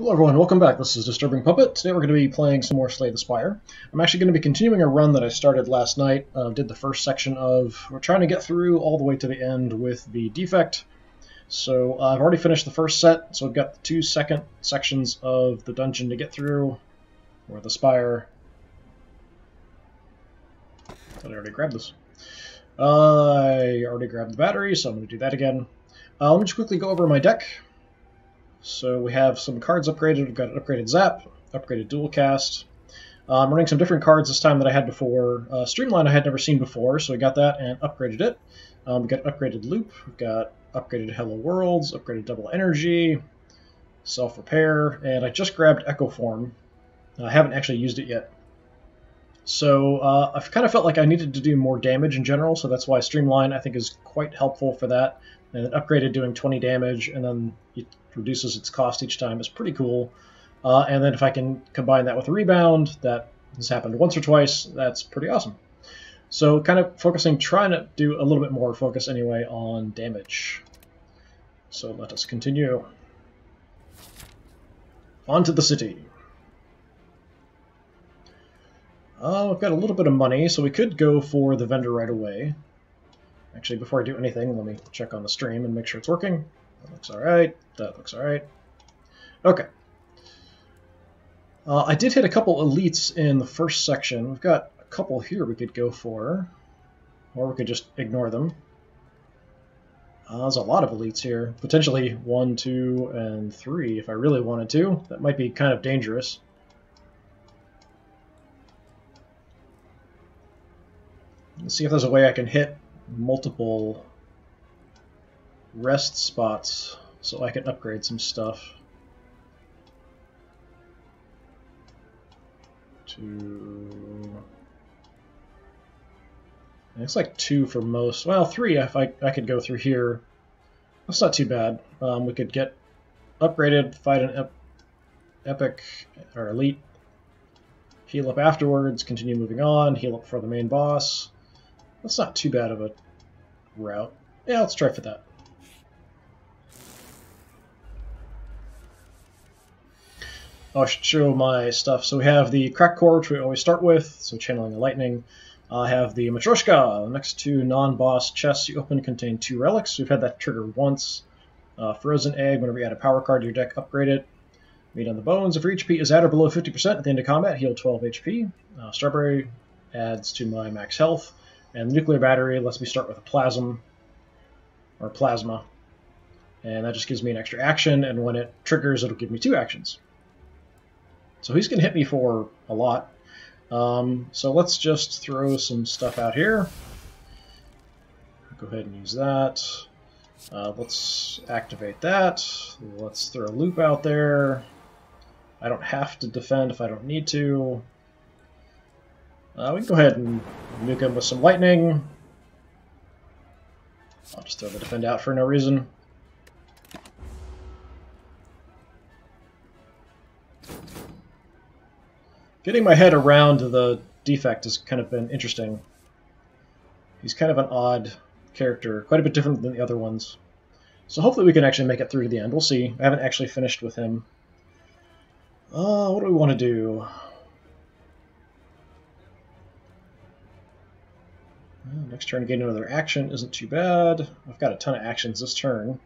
Hello everyone, welcome back. This is Disturbing Puppet. Today we're going to be playing some more Slay the Spire. I'm actually going to be continuing a run that I started last night. Uh, did the first section of, we're trying to get through all the way to the end with the defect. So uh, I've already finished the first set, so I've got the two second sections of the dungeon to get through, or the Spire. Did I already grab this? Uh, I already grabbed the battery, so I'm going to do that again. Uh, let me just quickly go over my deck. So we have some cards upgraded. We've got an upgraded Zap, upgraded Dual Cast. I'm running some different cards this time that I had before. Uh, Streamline I had never seen before, so we got that and upgraded it. Um, we got upgraded Loop. We've got upgraded Hello Worlds, upgraded Double Energy, Self Repair, and I just grabbed Echo Form. I haven't actually used it yet. So uh, I've kind of felt like I needed to do more damage in general, so that's why Streamline I think is quite helpful for that. And then upgraded doing 20 damage, and then it reduces its cost each time is pretty cool. Uh, and then if I can combine that with a Rebound, that has happened once or twice, that's pretty awesome. So kind of focusing, trying to do a little bit more focus anyway on damage. So let us continue. On to the city. Uh, we've got a little bit of money, so we could go for the vendor right away. Actually, before I do anything, let me check on the stream and make sure it's working. That looks alright. That looks alright. Okay. Uh, I did hit a couple elites in the first section. We've got a couple here we could go for. Or we could just ignore them. Uh, there's a lot of elites here. Potentially one, two, and three if I really wanted to. That might be kind of dangerous. Let's see if there's a way I can hit multiple rest spots so I can upgrade some stuff. To it's like two for most. Well, three if I I could go through here. That's not too bad. Um, we could get upgraded, fight an ep epic or elite, heal up afterwards, continue moving on, heal up for the main boss. That's not too bad of a route. Yeah, let's try for that. I should show my stuff. So we have the cracked core, which we always start with, so channeling the lightning. I have the Matryoshka. The next two non-boss chests you open contain two relics. We've had that trigger once. Uh, frozen egg, whenever you add a power card to your deck, upgrade it. Meat on the bones. If your HP is at or below 50% at the end of combat, heal 12 HP. Uh, strawberry adds to my max health. And the nuclear battery lets me start with a plasm, or plasma. And that just gives me an extra action, and when it triggers, it'll give me two actions. So he's going to hit me for a lot. Um, so let's just throw some stuff out here. Go ahead and use that. Uh, let's activate that. Let's throw a loop out there. I don't have to defend if I don't need to. Uh, we can go ahead and nuke him with some lightning. I'll just throw the defend out for no reason. Getting my head around the defect has kind of been interesting. He's kind of an odd character, quite a bit different than the other ones. So hopefully we can actually make it through to the end. We'll see. I haven't actually finished with him. Uh, what do we want to do? Next turn, gain another action isn't too bad. I've got a ton of actions this turn.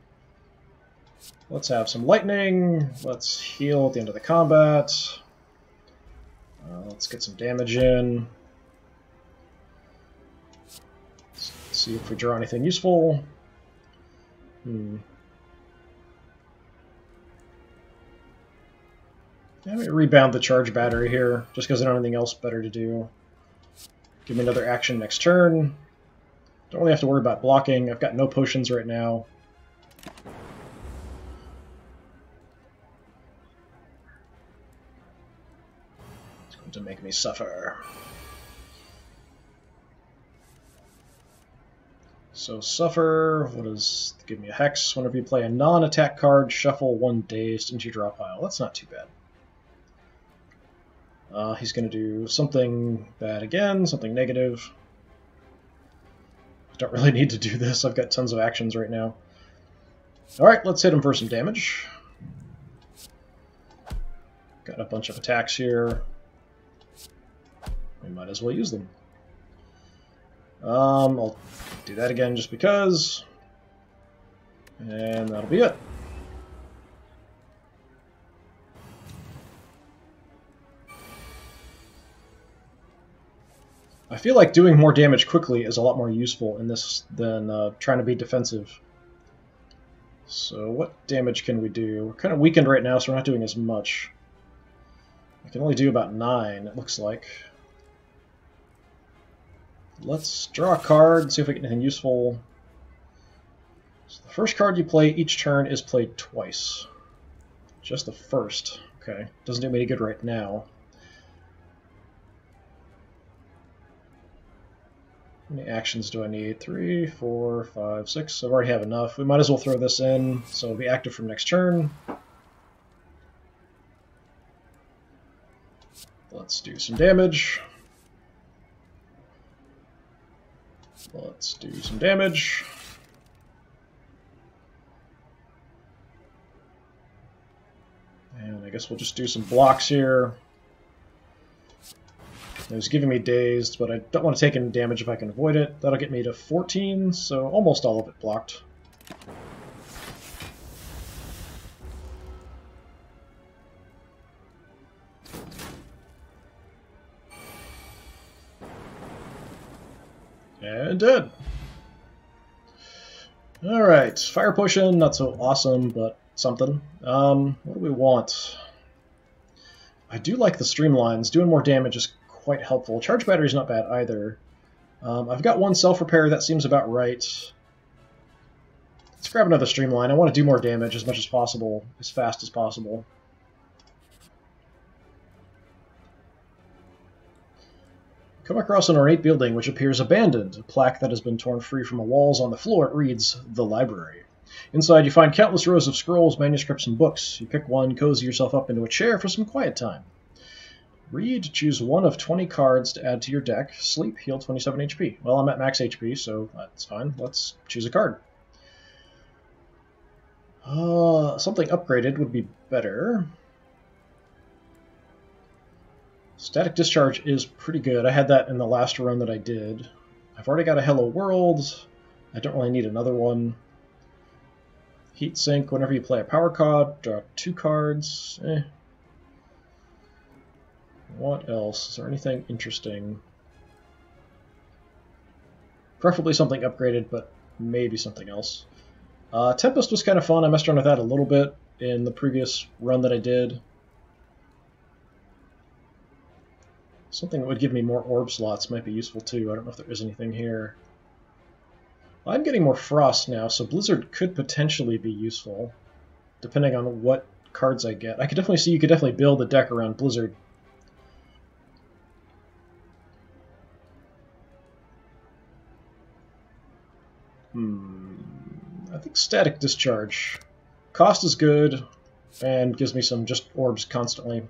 Let's have some lightning. Let's heal at the end of the combat. Uh, let's get some damage in. Let's see if we draw anything useful. Hmm. Let me rebound the charge battery here, just because I don't have anything else better to do. Give me another action next turn. Don't really have to worry about blocking. I've got no potions right now. To make me suffer. So suffer, what does give me a hex? Whenever you play a non-attack card, shuffle one dazed into your draw pile. That's not too bad. Uh, he's going to do something bad again, something negative. I don't really need to do this. I've got tons of actions right now. Alright, let's hit him for some damage. Got a bunch of attacks here. We might as well use them. Um, I'll do that again just because. And that'll be it. I feel like doing more damage quickly is a lot more useful in this than uh, trying to be defensive. So what damage can we do? We're kind of weakened right now, so we're not doing as much. I can only do about 9, it looks like. Let's draw a card, and see if we get anything useful. So the first card you play each turn is played twice. Just the first. Okay, doesn't do me any good right now. How many actions do I need? Three, four, five, six. I already have enough. We might as well throw this in, so it'll be active from next turn. Let's do some damage. Let's do some damage. And I guess we'll just do some blocks here. It was giving me dazed, but I don't want to take any damage if I can avoid it. That'll get me to 14, so almost all of it blocked. And dead. Alright, Fire Potion, not so awesome, but something. Um, what do we want? I do like the streamlines. Doing more damage is quite helpful. Charge battery is not bad either. Um, I've got one self-repair, that seems about right. Let's grab another streamline. I want to do more damage as much as possible, as fast as possible. Come across an ornate building which appears abandoned. A plaque that has been torn free from the walls on the floor. It reads, The Library. Inside, you find countless rows of scrolls, manuscripts, and books. You pick one, cozy yourself up into a chair for some quiet time. Read, choose one of 20 cards to add to your deck. Sleep, heal 27 HP. Well, I'm at max HP, so that's fine. Let's choose a card. Uh, something upgraded would be better. Static Discharge is pretty good. I had that in the last run that I did. I've already got a Hello World. I don't really need another one. Heat Sink, whenever you play a power card, draw two cards. Eh, what else? Is there anything interesting? Preferably something upgraded, but maybe something else. Uh, Tempest was kind of fun. I messed around with that a little bit in the previous run that I did. Something that would give me more orb slots might be useful too. I don't know if there is anything here. I'm getting more frost now, so Blizzard could potentially be useful, depending on what cards I get. I could definitely see you could definitely build a deck around Blizzard Hmm. I think static discharge. Cost is good, and gives me some just orbs constantly.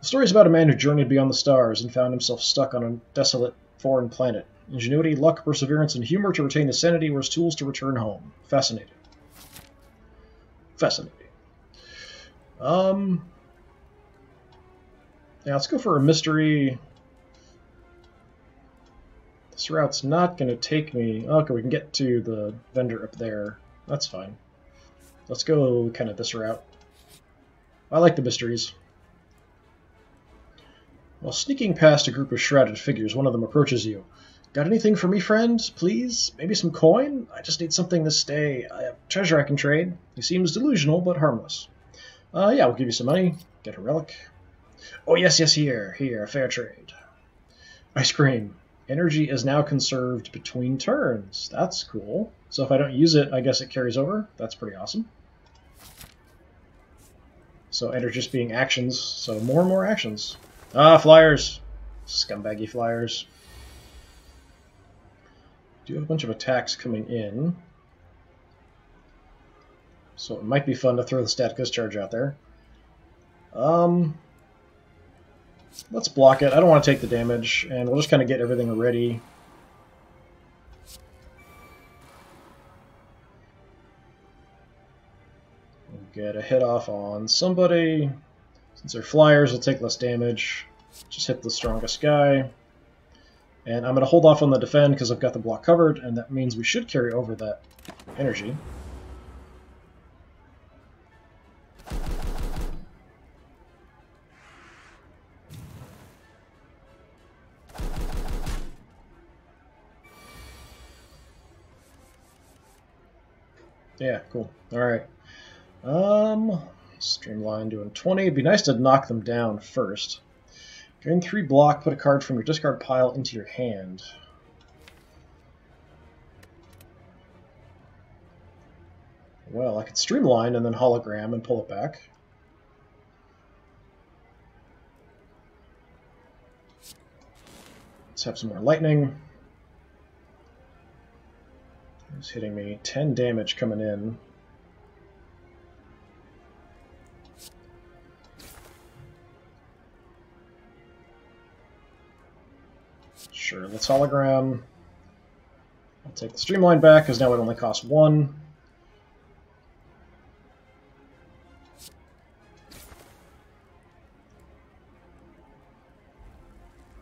The story is about a man who journeyed beyond the stars and found himself stuck on a desolate foreign planet. Ingenuity, luck, perseverance, and humor to retain his sanity were his tools to return home. Fascinating. Fascinating. Um. Yeah, let's go for a mystery this route's not going to take me... Okay, we can get to the vendor up there. That's fine. Let's go kind of this route. I like the mysteries. While sneaking past a group of shrouded figures, one of them approaches you. Got anything for me, friend? Please? Maybe some coin? I just need something to stay. I have treasure I can trade. He seems delusional, but harmless. Uh, yeah, we'll give you some money. Get a relic. Oh, yes, yes, here. Here, fair trade. Ice cream. Energy is now conserved between turns. That's cool. So if I don't use it, I guess it carries over. That's pretty awesome. So energy just being actions, so more and more actions. Ah, flyers! Scumbaggy flyers. Do have a bunch of attacks coming in. So it might be fun to throw the static discharge out there. Um, Let's block it. I don't want to take the damage, and we'll just kind of get everything ready. Get a hit off on somebody. Since they're flyers, they'll take less damage. Just hit the strongest guy. And I'm going to hold off on the defend because I've got the block covered, and that means we should carry over that energy. Yeah, cool. Alright. Um, streamline doing 20. It'd be nice to knock them down first. Gain 3 block, put a card from your discard pile into your hand. Well, I could streamline and then hologram and pull it back. Let's have some more lightning. He's hitting me. 10 damage coming in. Sure, let's hologram. I'll take the streamline back, because now it only costs one.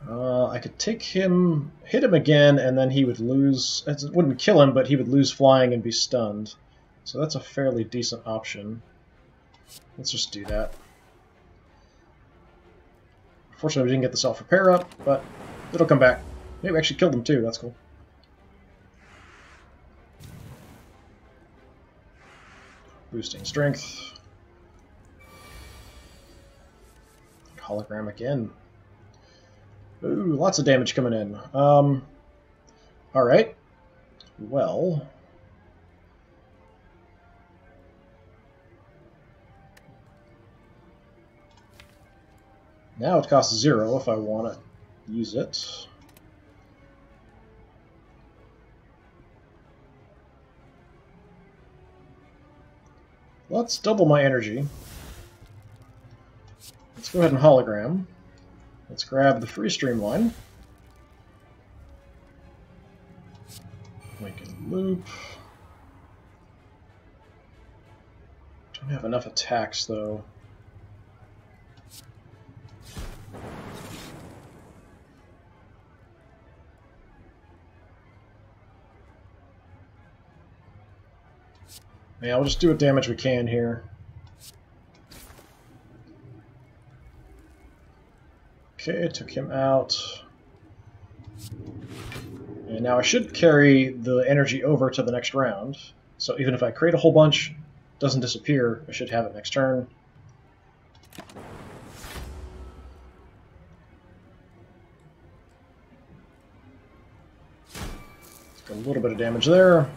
Uh, I could take him, hit him again, and then he would lose. It wouldn't kill him, but he would lose flying and be stunned. So that's a fairly decent option. Let's just do that. Fortunately, we didn't get the self-repair up, but it'll come back. Maybe we actually killed them too, that's cool. Boosting strength. Hologram again. Ooh, lots of damage coming in. Um, Alright. Well... Now it costs zero if I want to use it. Let's double my energy. Let's go ahead and hologram. Let's grab the free streamline. We can loop. Don't have enough attacks though. Yeah, we'll just do what damage we can here. Okay, took him out. And now I should carry the energy over to the next round. So even if I create a whole bunch, doesn't disappear, I should have it next turn. a little bit of damage there.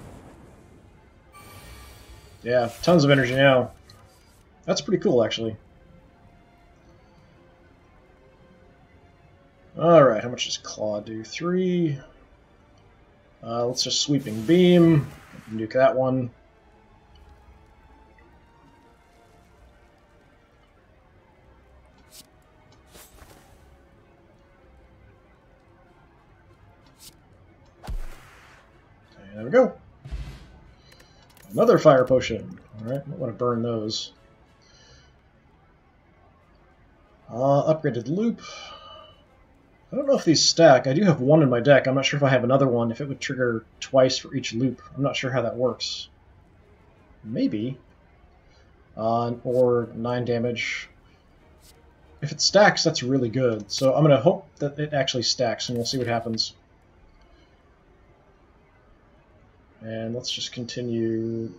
Yeah, tons of energy now. That's pretty cool, actually. Alright, how much does Claw do? Three. Uh, let's just Sweeping Beam. Nuke that one. there we go. Another fire potion. Alright, I want to burn those. Uh, upgraded loop. I don't know if these stack. I do have one in my deck. I'm not sure if I have another one, if it would trigger twice for each loop. I'm not sure how that works. Maybe. Uh, or 9 damage. If it stacks, that's really good. So I'm going to hope that it actually stacks, and we'll see what happens. And let's just continue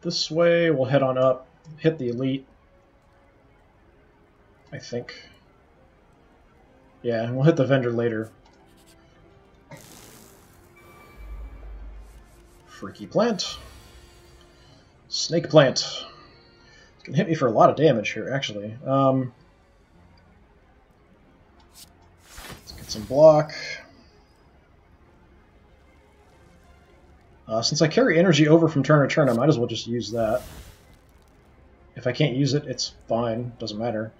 this way. We'll head on up, hit the elite. I think. Yeah, and we'll hit the vendor later. Freaky plant. Snake plant. It's gonna hit me for a lot of damage here, actually. Um, let's get some block. Uh, since I carry energy over from turn to turn, I might as well just use that. If I can't use it, it's fine. Doesn't matter.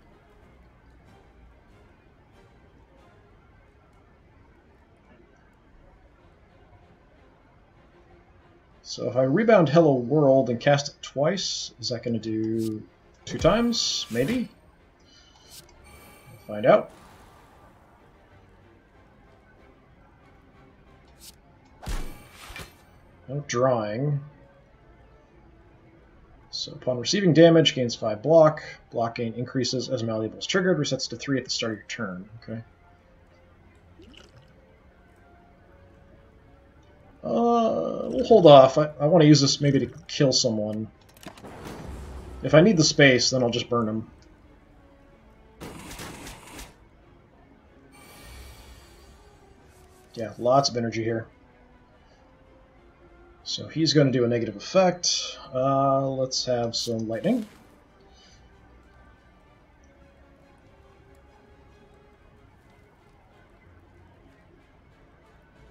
So if I rebound Hello World and cast it twice, is that going to do two times? Maybe? Find out. No drawing. So upon receiving damage, gains 5 block. Block gain increases as malleable is triggered, resets to 3 at the start of your turn. Okay. Uh, we'll hold off. I, I want to use this maybe to kill someone. If I need the space, then I'll just burn him. Yeah, lots of energy here. So he's going to do a negative effect. Uh, let's have some lightning.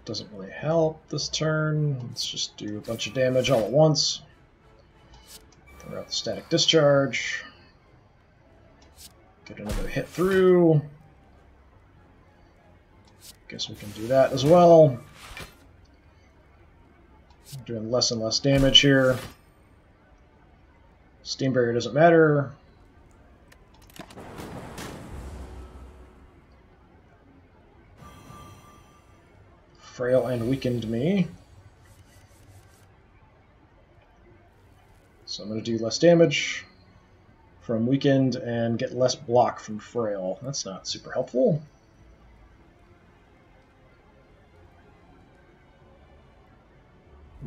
Doesn't really help this turn. Let's just do a bunch of damage all at once. Throw out the static discharge. Get another hit through. Guess we can do that as well. Doing less and less damage here. Steam barrier doesn't matter. Frail and weakened me. So I'm going to do less damage from weakened and get less block from frail. That's not super helpful.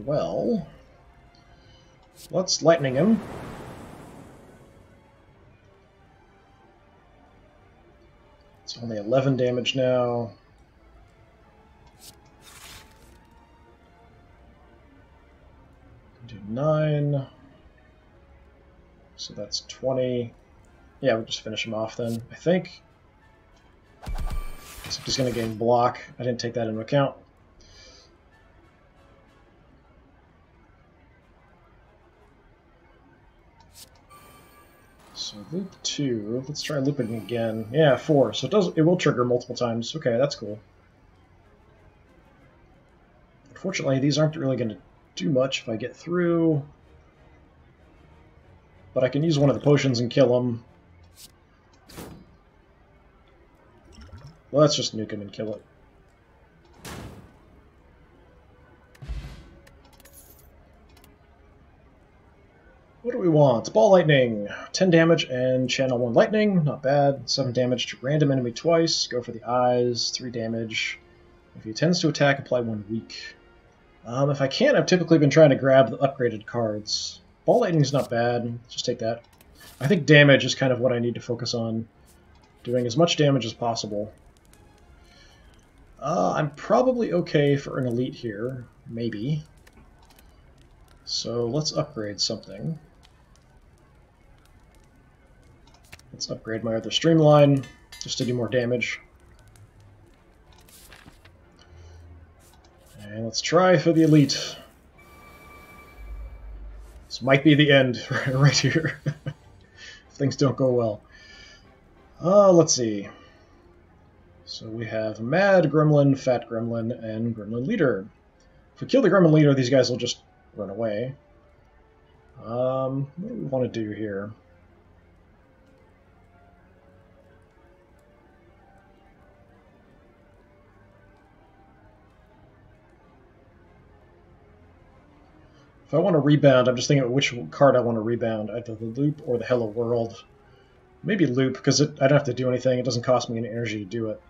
Well, let's lightning him. It's only 11 damage now. Do 9. So that's 20. Yeah, we'll just finish him off then, I think. Except he's going to gain block. I didn't take that into account. Loop two. Let's try looping again. Yeah, four. So it does. It will trigger multiple times. Okay, that's cool. Unfortunately, these aren't really going to do much if I get through. But I can use one of the potions and kill him. Well, let's just nuke him and kill it. We want? Ball Lightning. 10 damage and channel 1 Lightning. Not bad. 7 damage to random enemy twice. Go for the eyes. 3 damage. If he tends to attack, apply 1 weak. Um, if I can, I've typically been trying to grab the upgraded cards. Ball Lightning's not bad. Just take that. I think damage is kind of what I need to focus on. Doing as much damage as possible. Uh, I'm probably okay for an elite here. Maybe. So let's upgrade something. Let's upgrade my other streamline, just to do more damage. And let's try for the elite. This might be the end right here. if things don't go well. Uh, let's see. So we have Mad Gremlin, Fat Gremlin, and Gremlin Leader. If we kill the Gremlin Leader, these guys will just run away. Um, what do we want to do here? If I want to rebound, I'm just thinking of which card I want to rebound, either the Loop or the Hello World. Maybe Loop, because I don't have to do anything. It doesn't cost me any energy to do it.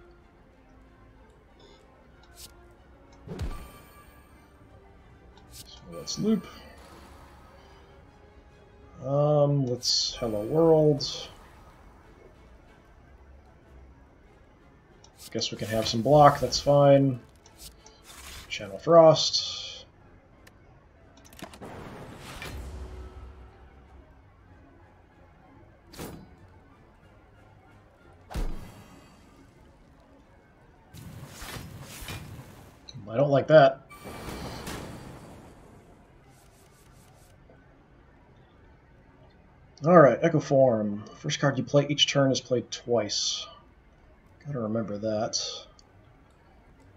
So let's Loop. Um, let's Hello World. Guess we can have some block, that's fine. Channel Frost. Form. First card you play each turn is played twice. Gotta remember that.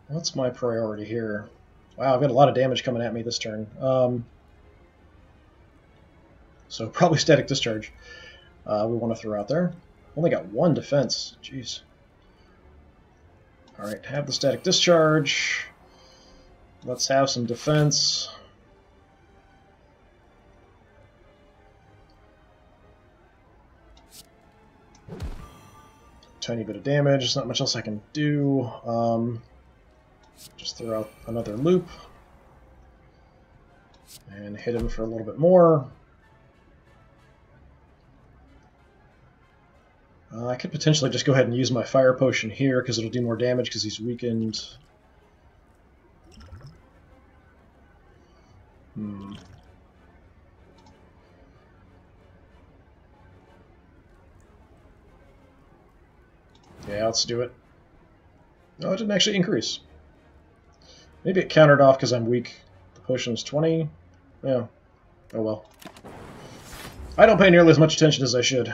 What's my priority here? Wow, I've got a lot of damage coming at me this turn. Um, so probably Static Discharge uh, we want to throw out there. Only got one defense. Jeez. Alright, have the static discharge. Let's have some defense. Tiny bit of damage, there's not much else I can do. Um, just throw out another loop. And hit him for a little bit more. Uh, I could potentially just go ahead and use my fire potion here because it'll do more damage because he's weakened. Hmm. Yeah, let's do it. No, it didn't actually increase. Maybe it countered off because I'm weak. The potion potion's 20. Yeah. Oh well. I don't pay nearly as much attention as I should.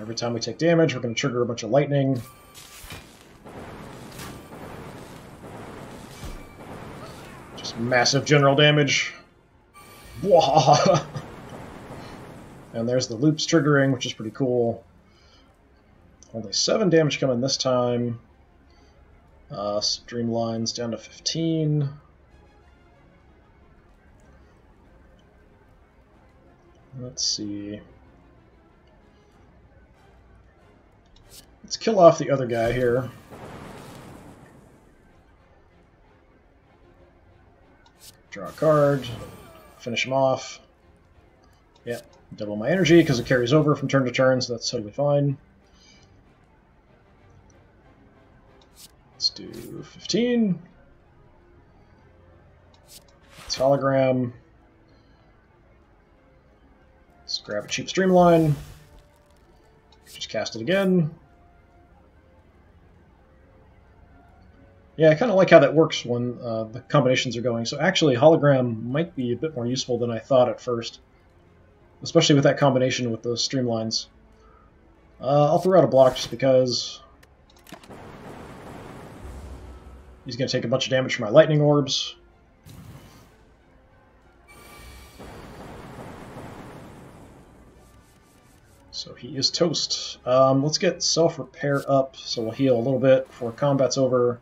Every time we take damage, we're going to trigger a bunch of lightning. Just massive general damage. and there's the loops triggering, which is pretty cool. Only 7 damage coming this time. Uh, streamlines down to 15. Let's see. Let's kill off the other guy here. Draw a card, finish him off. Yep, double my energy because it carries over from turn to turn, so that's totally fine. Let's do 15. It's hologram. Let's grab a cheap streamline. Just cast it again. Yeah, I kind of like how that works when uh, the combinations are going. So actually, hologram might be a bit more useful than I thought at first, especially with that combination with those streamlines. Uh, I'll throw out a block just because he's going to take a bunch of damage from my lightning orbs. So he is toast. Um, let's get self-repair up, so we'll heal a little bit before combat's over.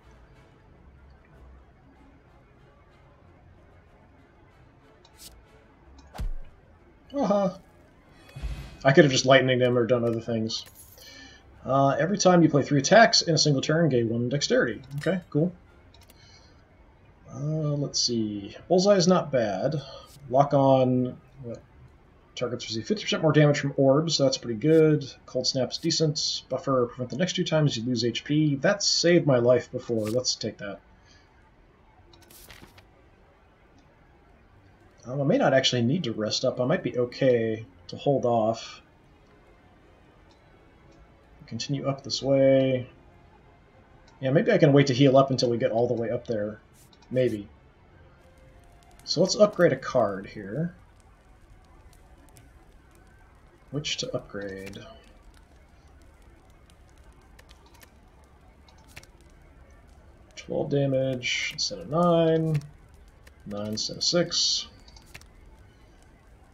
Uh-huh. I could have just lightning him or done other things. Uh, every time you play three attacks in a single turn, gain one dexterity. Okay, cool. Uh, let's see. Bullseye is not bad. Lock on. What? Targets receive 50% more damage from orbs. So that's pretty good. Cold Snap's decent. Buffer prevent the next two times you lose HP. That saved my life before. Let's take that. Um, I may not actually need to rest up. I might be okay to hold off. Continue up this way. Yeah, maybe I can wait to heal up until we get all the way up there. Maybe. So let's upgrade a card here. Which to upgrade? Twelve damage instead of nine. Nine instead of six.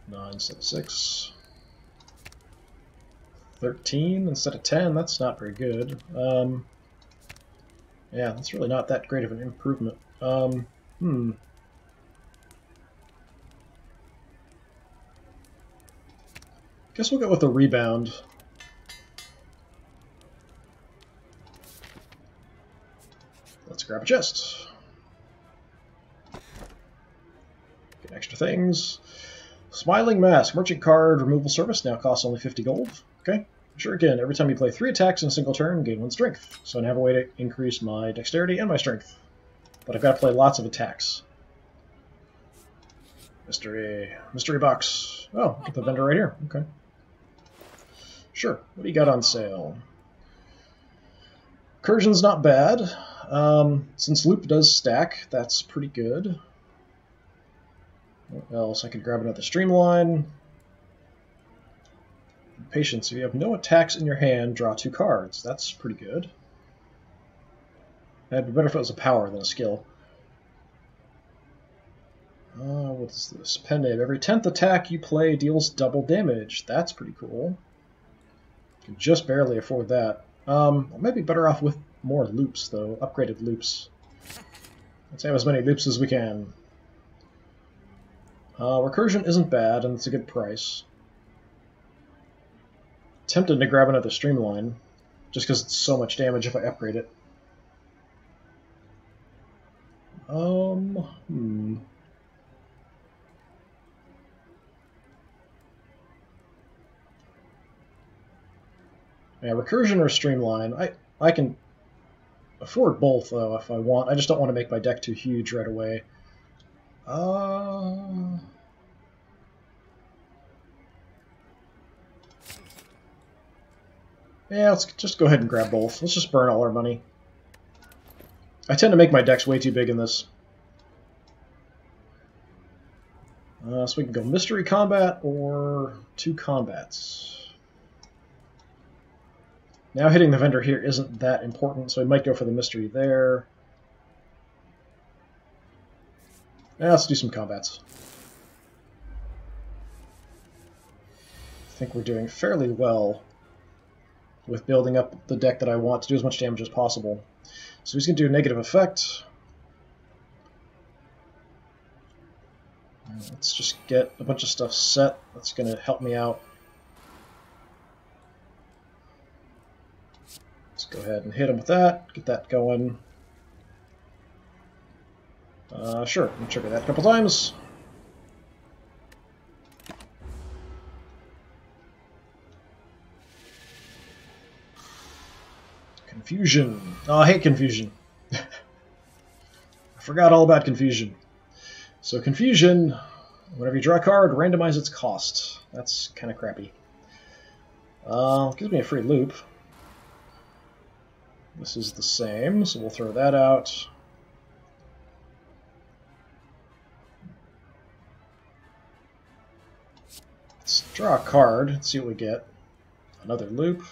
9 instead of 6. 13 instead of 10, that's not very good. Um, yeah, that's really not that great of an improvement. Um, hmm. Guess we'll go with the rebound. Let's grab a chest. Get extra things. Smiling Mask, Merchant Card, Removal Service, now costs only 50 gold. Okay. Sure, again, every time you play three attacks in a single turn, gain one strength. So I have a way to increase my dexterity and my strength. But I've got to play lots of attacks. Mystery, mystery box. Oh, get the vendor right here. Okay. Sure. What do you got on sale? Recursion's not bad. Um, since loop does stack, that's pretty good. What else? I could grab another streamline. Patience. If you have no attacks in your hand, draw two cards. That's pretty good. That'd be better if it was a power than a skill. Uh, what is this? Pen Nib. Every 10th attack you play deals double damage. That's pretty cool. Can just barely afford that. Um, I might be better off with more loops, though. Upgraded loops. Let's have as many loops as we can. Uh, recursion isn't bad, and it's a good price. Tempted to grab another streamline, just because it's so much damage if I upgrade it. Um, hmm. Yeah, recursion or streamline. I I can afford both though if I want. I just don't want to make my deck too huge right away. Uh. Yeah, let's just go ahead and grab both. Let's just burn all our money. I tend to make my decks way too big in this. Uh, so we can go Mystery Combat or two combats. Now hitting the vendor here isn't that important, so we might go for the Mystery there. Let's do some combats. I think we're doing fairly well with building up the deck that I want to do as much damage as possible. So he's going to do a negative effect. Let's just get a bunch of stuff set. That's going to help me out. Let's go ahead and hit him with that, get that going. Uh, sure, trigger that a couple times. Confusion. Oh, I hate confusion. I forgot all about confusion. So confusion, whenever you draw a card, randomize its cost. That's kind of crappy. Uh, gives me a free loop. This is the same, so we'll throw that out. Draw a card, see what we get. Another loop.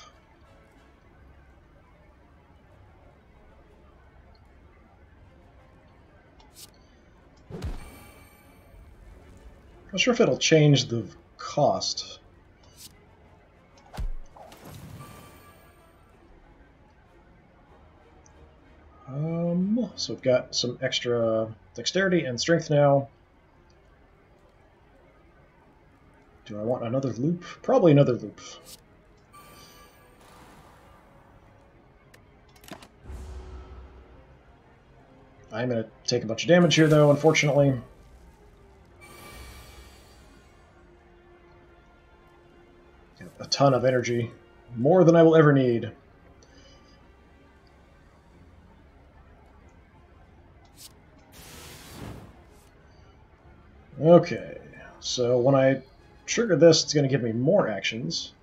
Not sure if it'll change the cost. Um, so we've got some extra dexterity and strength now. Do I want another loop? Probably another loop. I'm going to take a bunch of damage here, though, unfortunately. A ton of energy. More than I will ever need. Okay, so when I trigger this, it's going to give me more actions.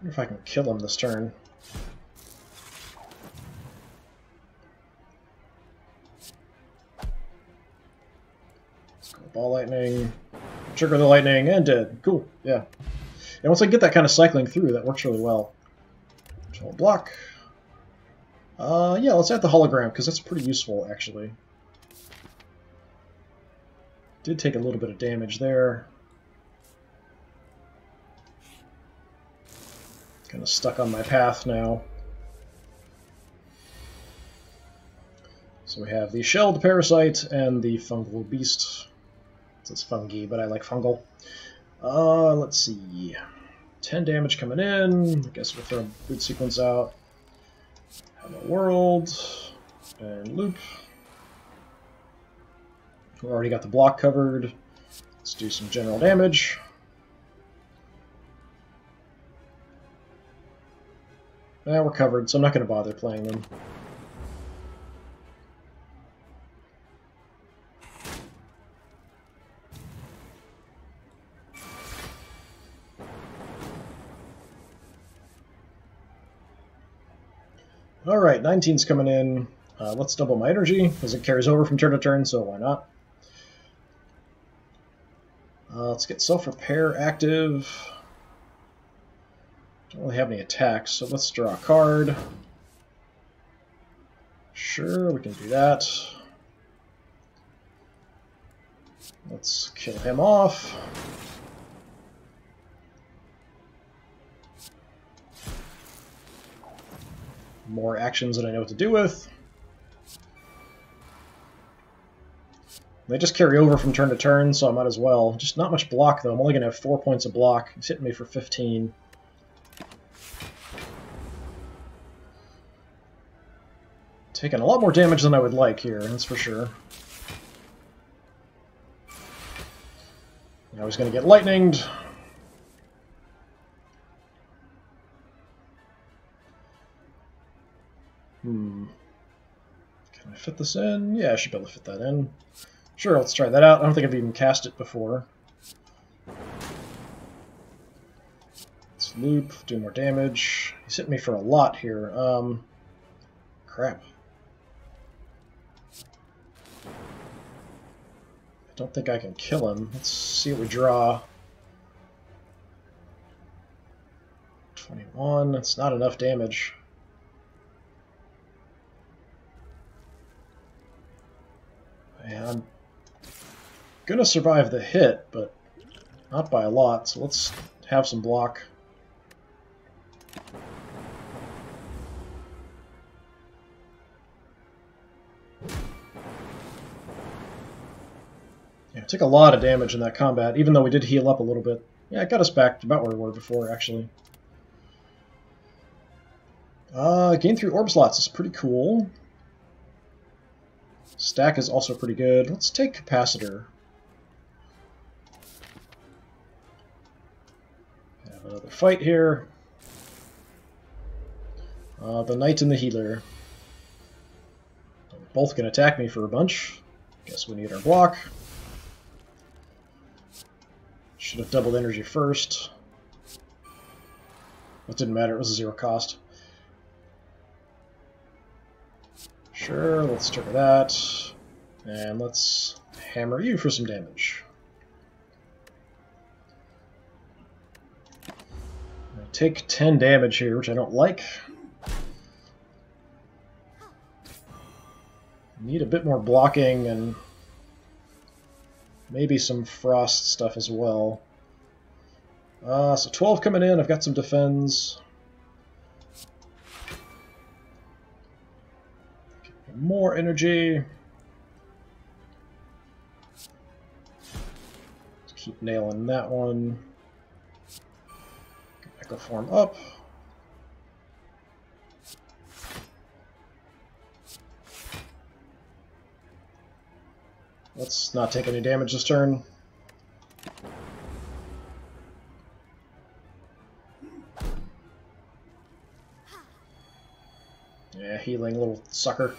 Wonder if I can kill him this turn. Ball lightning, trigger the lightning, and dead. Cool, yeah. And once I get that kind of cycling through, that works really well. Block. Uh, yeah, let's add the hologram, because that's pretty useful, actually. Did take a little bit of damage there. Kind of stuck on my path now. So we have the shelled parasite and the fungal beast. It's fungi, but I like fungal. Uh, let's see. 10 damage coming in. I guess we'll throw a boot sequence out. Have a world. And loop. We already got the block covered. Let's do some general damage. Yeah, we're covered, so I'm not going to bother playing them. Alright, 19's coming in. Uh, let's double my energy, because it carries over from turn to turn, so why not? Uh, let's get self-repair active. Don't really have any attacks, so let's draw a card. Sure, we can do that. Let's kill him off. More actions that I know what to do with. They just carry over from turn to turn, so I might as well. Just not much block, though. I'm only going to have 4 points of block. He's hitting me for 15. Taking a lot more damage than I would like here, that's for sure. Now he's going to get lightninged. Hmm. Can I fit this in? Yeah, I should be able to fit that in. Sure, let's try that out. I don't think I've even cast it before. Let's loop, do more damage. He's hitting me for a lot here. Um, crap. I don't think I can kill him. Let's see what we draw. 21, that's not enough damage. Gonna survive the hit, but not by a lot, so let's have some block. Yeah, took a lot of damage in that combat, even though we did heal up a little bit. Yeah, it got us back to about where we were before, actually. Uh, gain three orb slots is pretty cool. Stack is also pretty good. Let's take Capacitor. Another fight here. Uh, the Knight and the Healer. Both can attack me for a bunch. Guess we need our block. Should have doubled energy first. That didn't matter, it was a zero cost. Sure, let's trigger that. And let's hammer you for some damage. Take 10 damage here, which I don't like. Need a bit more blocking and maybe some frost stuff as well. Uh, so 12 coming in, I've got some defense. more energy. Let's keep nailing that one. Echo form up. Let's not take any damage this turn. Yeah, healing little sucker.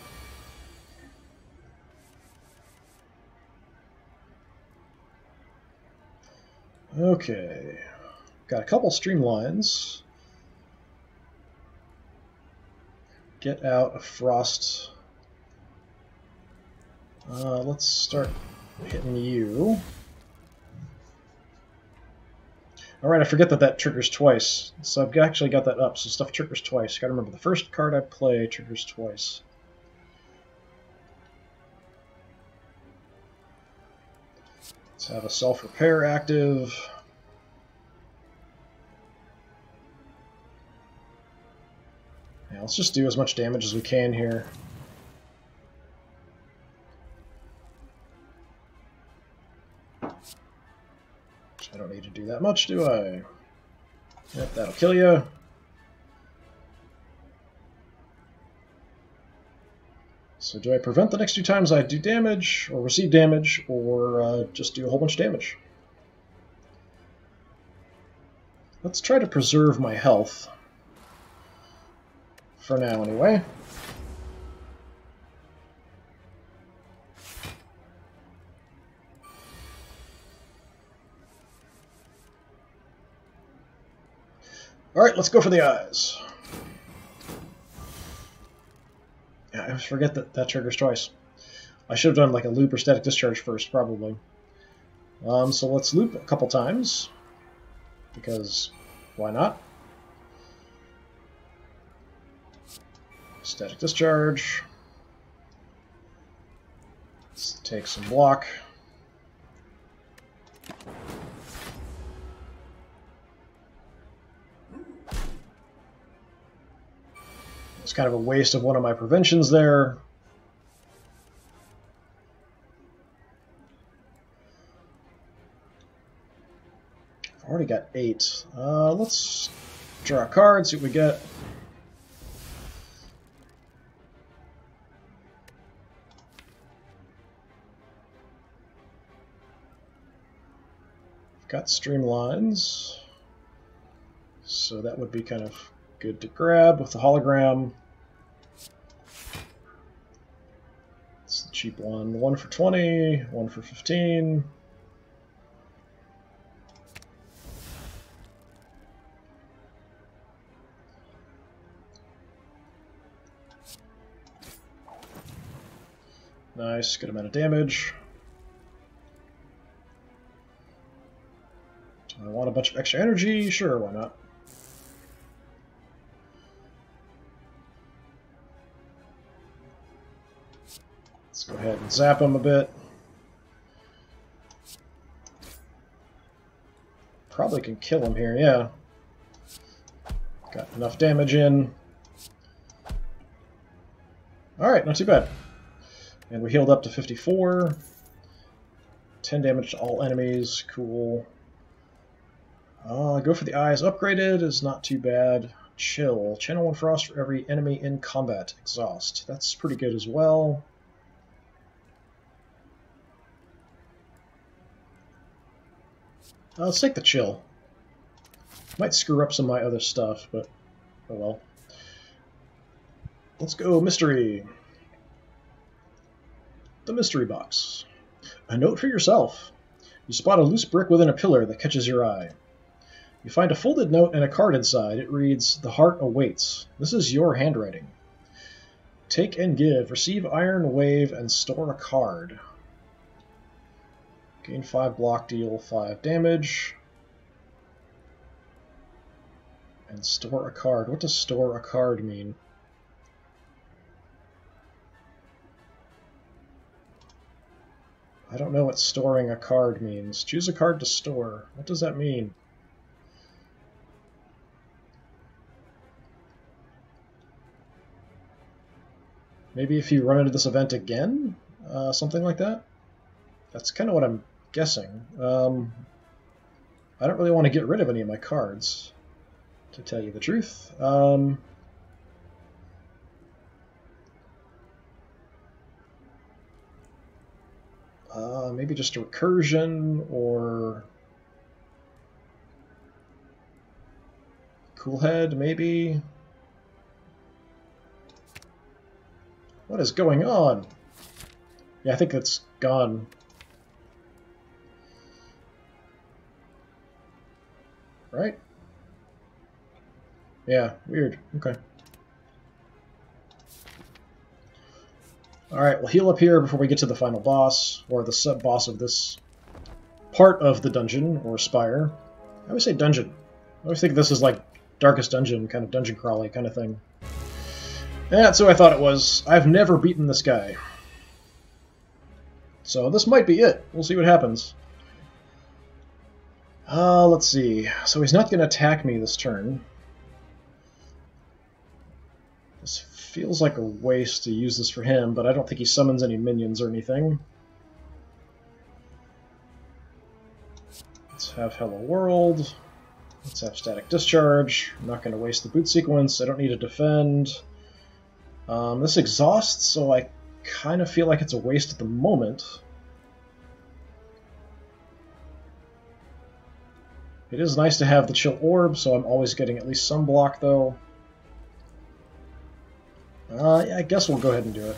Okay, got a couple streamlines. Get out a frost. Uh, let's start hitting you. Alright, I forget that that triggers twice. So I've actually got that up, so stuff triggers twice. gotta remember, the first card I play triggers twice. Let's have a self-repair active. Yeah, let's just do as much damage as we can here. I don't need to do that much, do I? Yep, that'll kill you. So do I prevent the next two times I do damage, or receive damage, or uh, just do a whole bunch of damage? Let's try to preserve my health. For now, anyway. Alright, let's go for the eyes. Yeah, I always forget that that triggers twice. I should have done like a loop or static discharge first, probably. Um, so let's loop a couple times, because why not? Static discharge. Let's take some block. It's kind of a waste of one of my preventions there. I've already got eight. Uh, let's draw a card, see what we get. Got streamlines, so that would be kind of good to grab with the hologram. It's the cheap one. One for 20, one for 15. Nice, good amount of damage. I want a bunch of extra energy? Sure, why not? Let's go ahead and zap him a bit. Probably can kill him here, yeah. Got enough damage in. Alright, not too bad. And we healed up to 54. 10 damage to all enemies, cool. Uh, go for the eyes. Upgraded is not too bad. Chill. Channel 1 Frost for every enemy in combat. Exhaust. That's pretty good as well. Uh, let's take the chill. Might screw up some of my other stuff, but oh well. Let's go mystery. The mystery box. A note for yourself. You spot a loose brick within a pillar that catches your eye. You find a folded note and a card inside. It reads, The Heart Awaits. This is your handwriting. Take and give. Receive Iron Wave and store a card. Gain 5 block, deal 5 damage. And store a card. What does store a card mean? I don't know what storing a card means. Choose a card to store. What does that mean? Maybe if you run into this event again? Uh, something like that? That's kind of what I'm guessing. Um, I don't really want to get rid of any of my cards, to tell you the truth. Um, uh, maybe just a recursion or cool head, maybe. What is going on? Yeah, I think it's gone. Right? Yeah, weird. Okay. Alright, we'll heal up here before we get to the final boss, or the sub-boss of this part of the dungeon, or spire. I always say dungeon. I always think this is like Darkest Dungeon, kind of dungeon crawly kind of thing. That's who I thought it was. I've never beaten this guy. So this might be it. We'll see what happens. Uh, let's see. So he's not going to attack me this turn. This feels like a waste to use this for him, but I don't think he summons any minions or anything. Let's have Hello World. Let's have Static Discharge. I'm not going to waste the boot sequence. I don't need to defend. Um, this exhausts, so I kind of feel like it's a waste at the moment. It is nice to have the Chill Orb, so I'm always getting at least some block, though. Uh, yeah, I guess we'll go ahead and do it.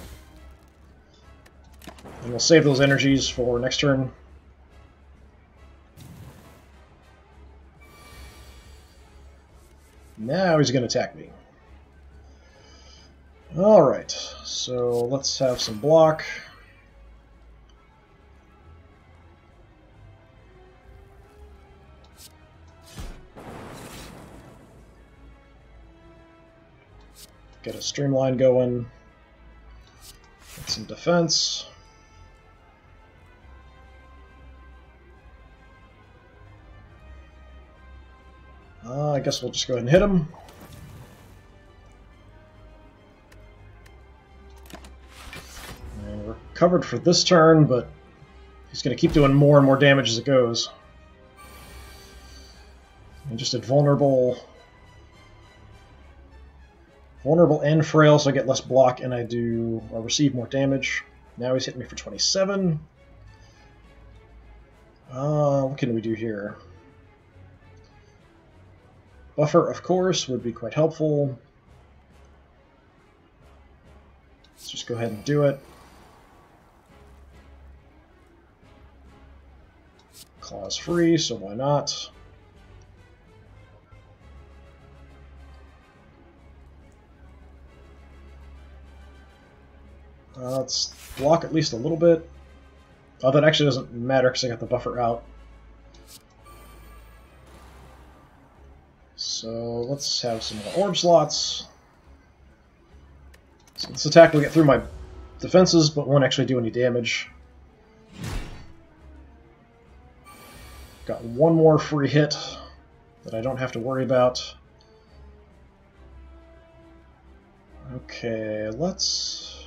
And we'll save those energies for next turn. Now he's going to attack me. Alright, so let's have some block. Get a streamline going. Get some defense. Uh, I guess we'll just go ahead and hit him. Covered for this turn, but he's going to keep doing more and more damage as it goes. And just invulnerable. Vulnerable Vulnerable and frail, so I get less block and I do or receive more damage. Now he's hitting me for 27. Uh, what can we do here? Buffer, of course, would be quite helpful. Let's just go ahead and do it. Claws free, so why not? Uh, let's block at least a little bit. Oh, that actually doesn't matter because I got the buffer out. So let's have some more orb slots. So this attack will get through my defenses, but won't actually do any damage. Got one more free hit that I don't have to worry about. Okay, let's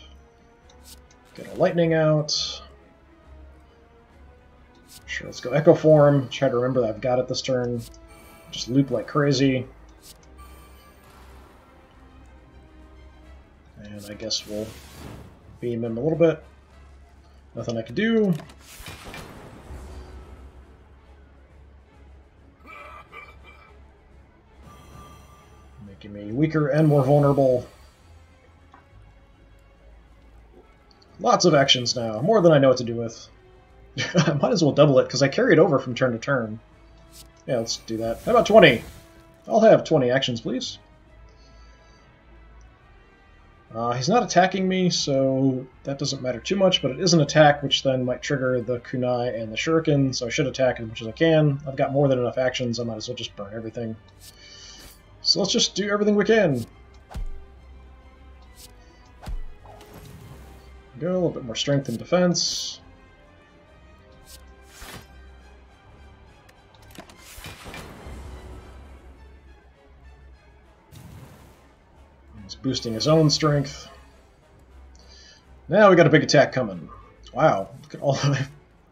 get a lightning out. Sure, let's go Echo Form. Try to remember that I've got it this turn. Just loop like crazy. And I guess we'll beam him a little bit. Nothing I can do. Making me weaker and more vulnerable. Lots of actions now, more than I know what to do with. I might as well double it, because I carry it over from turn to turn. Yeah, let's do that. How about 20? I'll have 20 actions, please. Uh, he's not attacking me, so that doesn't matter too much, but it is an attack, which then might trigger the kunai and the shuriken, so I should attack as much as I can. I've got more than enough actions, I might as well just burn everything. So let's just do everything we can. Go, a little bit more strength and defense. He's boosting his own strength. Now we got a big attack coming. Wow, look at all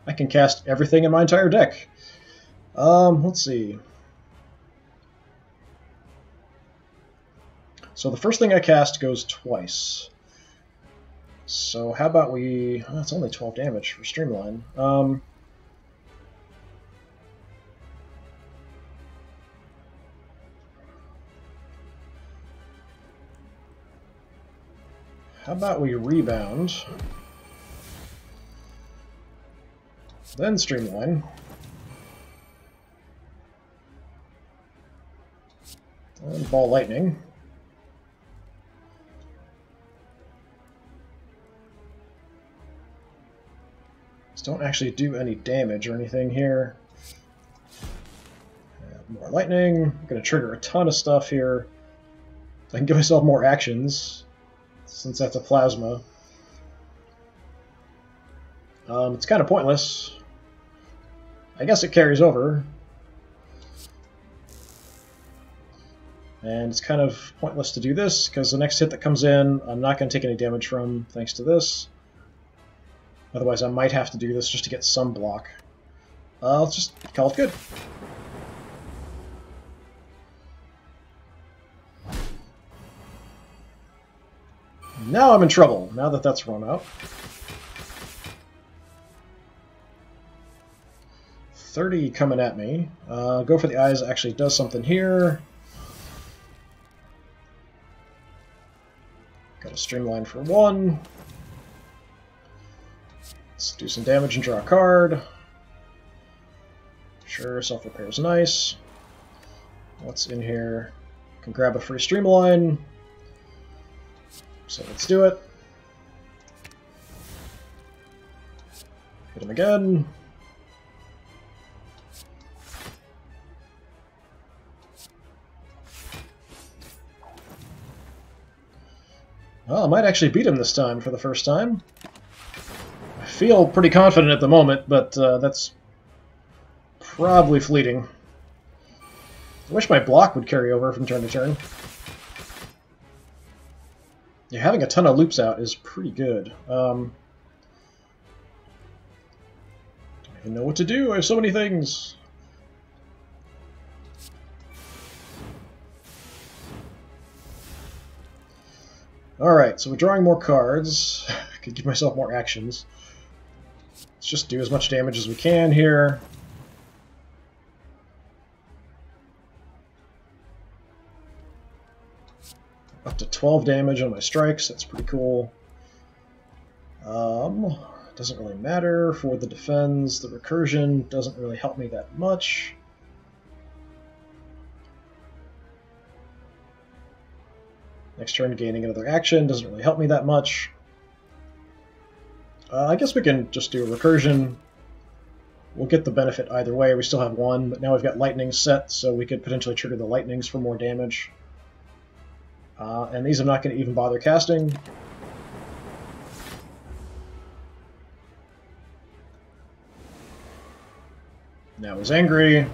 I can cast everything in my entire deck. Um, let's see. So the first thing I cast goes twice. So how about we... Oh, it's only 12 damage for Streamline. Um, How about we rebound? Then streamline. And ball lightning. Don't actually do any damage or anything here. More lightning. I'm going to trigger a ton of stuff here. I can give myself more actions since that's a plasma. Um, it's kind of pointless. I guess it carries over. And it's kind of pointless to do this, because the next hit that comes in, I'm not going to take any damage from, thanks to this. Otherwise, I might have to do this just to get some block. Uh, let's just call it good. Now I'm in trouble, now that that's run out. 30 coming at me. Uh, go for the eyes actually does something here. Got a streamline for one. Let's do some damage and draw a card. Sure, self-repair is nice. What's in here? Can grab a free streamline. So let's do it. Hit him again. Well, I might actually beat him this time for the first time. Feel pretty confident at the moment, but uh, that's probably fleeting. I wish my block would carry over from turn to turn. Yeah, having a ton of loops out is pretty good. Um, don't even know what to do. I have so many things. Alright, so we're drawing more cards. I could give myself more actions. Just do as much damage as we can here. Up to 12 damage on my strikes, that's pretty cool. Um, doesn't really matter for the defense. The recursion doesn't really help me that much. Next turn, gaining another action doesn't really help me that much. Uh, I guess we can just do a recursion. We'll get the benefit either way. We still have one, but now we've got lightning set, so we could potentially trigger the lightnings for more damage. Uh, and these I'm not going to even bother casting. Now he's angry.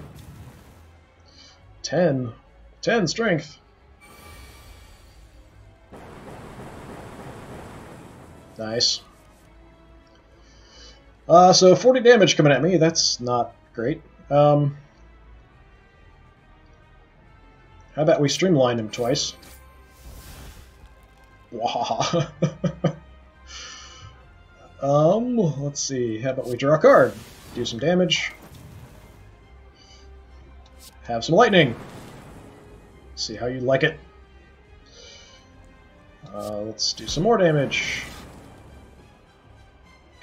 10. 10 strength. Nice. Uh, so 40 damage coming at me. That's not great. Um, how about we streamline him twice? um, let's see. How about we draw a card? Do some damage. Have some lightning. See how you like it. Uh, let's do some more damage.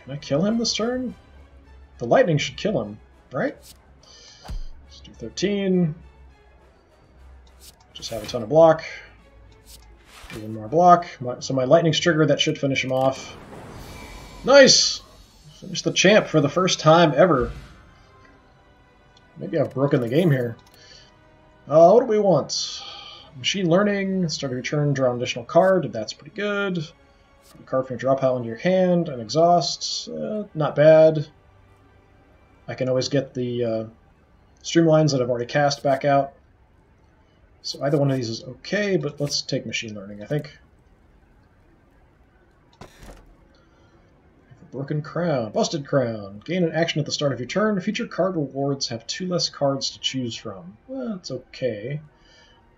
Can I kill him this turn? The lightning should kill him, right? Let's do 13. Just have a ton of block. Even more block. So my lightning's trigger, that should finish him off. Nice! Finish the champ for the first time ever. Maybe I've broken the game here. Uh, what do we want? Machine learning, start of your turn, draw an additional card. That's pretty good. A card from your draw pile into your hand, and exhaust. Uh, not bad. I can always get the uh, streamlines that I've already cast back out. So either one of these is okay, but let's take machine learning, I think. Broken Crown. Busted Crown. Gain an action at the start of your turn. Future card rewards have two less cards to choose from. Well, that's okay.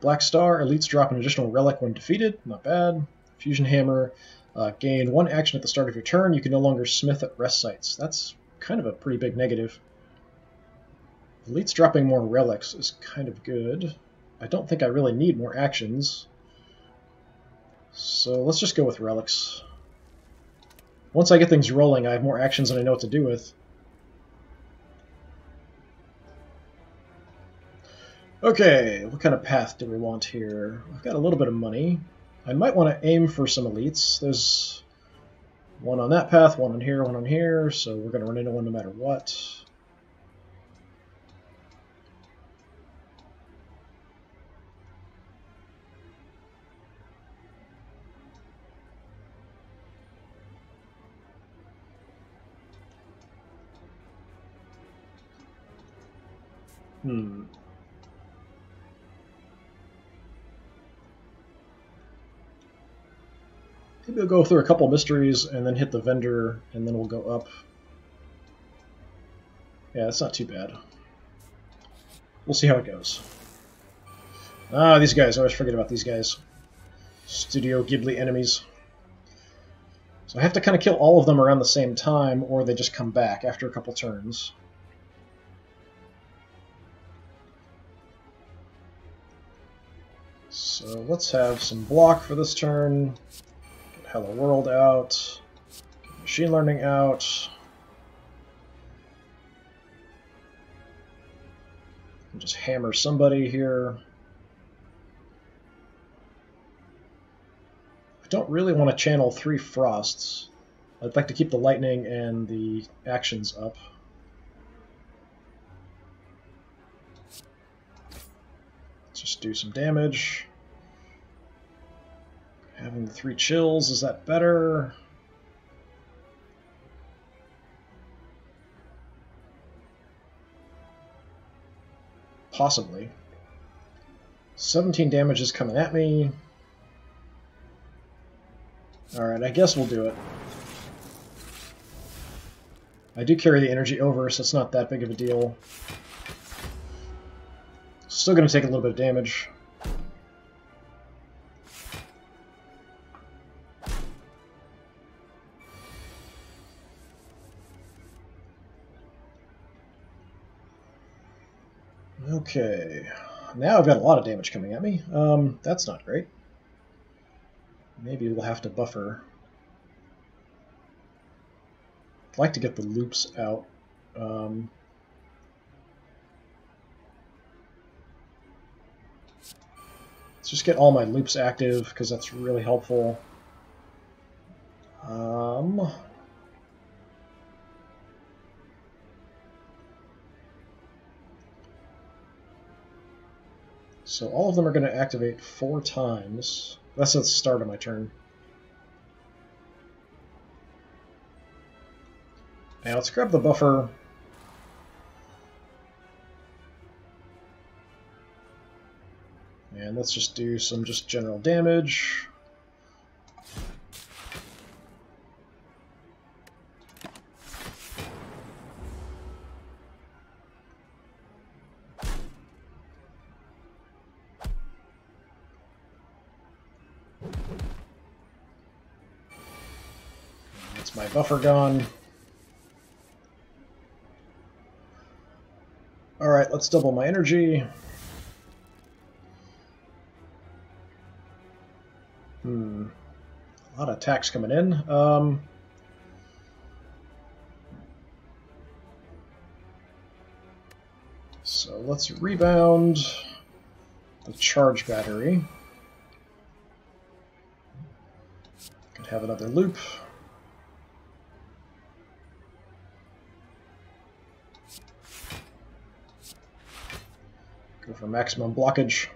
Black Star. Elites drop an additional relic when defeated. Not bad. Fusion Hammer. Uh, gain one action at the start of your turn. You can no longer smith at rest sites. That's kind of a pretty big negative. Elites dropping more relics is kind of good. I don't think I really need more actions. So let's just go with relics. Once I get things rolling, I have more actions than I know what to do with. Okay, what kind of path do we want here? I've got a little bit of money. I might want to aim for some elites. There's one on that path, one on here, one on here, so we're going to run into one no matter what. Hmm. Maybe we'll go through a couple mysteries and then hit the vendor, and then we'll go up. Yeah, that's not too bad. We'll see how it goes. Ah, these guys. I always forget about these guys. Studio Ghibli enemies. So I have to kind of kill all of them around the same time, or they just come back after a couple turns. So let's have some block for this turn. Hello World out. Machine Learning out. just hammer somebody here. I don't really want to channel three frosts. I'd like to keep the lightning and the actions up. Let's just do some damage. Having three chills, is that better? Possibly. 17 damage is coming at me. Alright, I guess we'll do it. I do carry the energy over, so it's not that big of a deal. Still going to take a little bit of damage. Okay, now I've got a lot of damage coming at me. Um, that's not great. Maybe we'll have to buffer. I'd like to get the loops out. Um, let's just get all my loops active, because that's really helpful. Um, So all of them are going to activate four times. That's at the start of my turn. Now let's grab the buffer. And let's just do some just general damage. Buffer gone. Alright, let's double my energy. Hmm. A lot of attacks coming in. Um, so let's rebound the charge battery. Could have another loop. For maximum blockage. I'm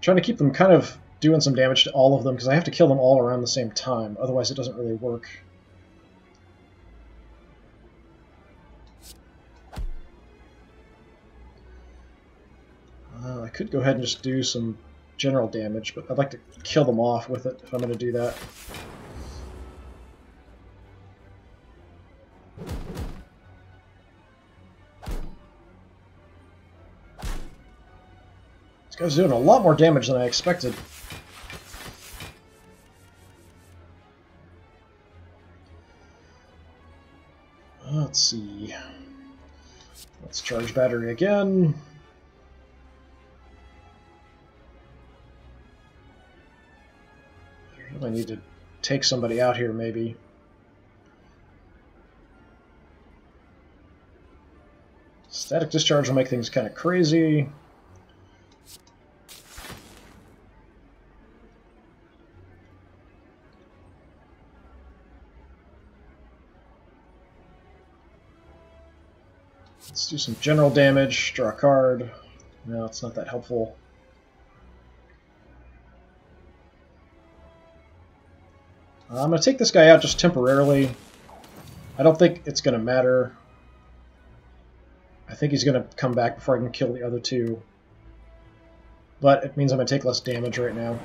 trying to keep them kind of doing some damage to all of them, because I have to kill them all around the same time, otherwise it doesn't really work. Uh, I could go ahead and just do some general damage, but I'd like to kill them off with it if I'm going to do that. Guy's doing a lot more damage than I expected. Let's see. Let's charge battery again. I need to take somebody out here, maybe. Static discharge will make things kind of crazy. Do some general damage, draw a card. No, it's not that helpful. Uh, I'm going to take this guy out just temporarily. I don't think it's going to matter. I think he's going to come back before I can kill the other two. But it means I'm going to take less damage right now.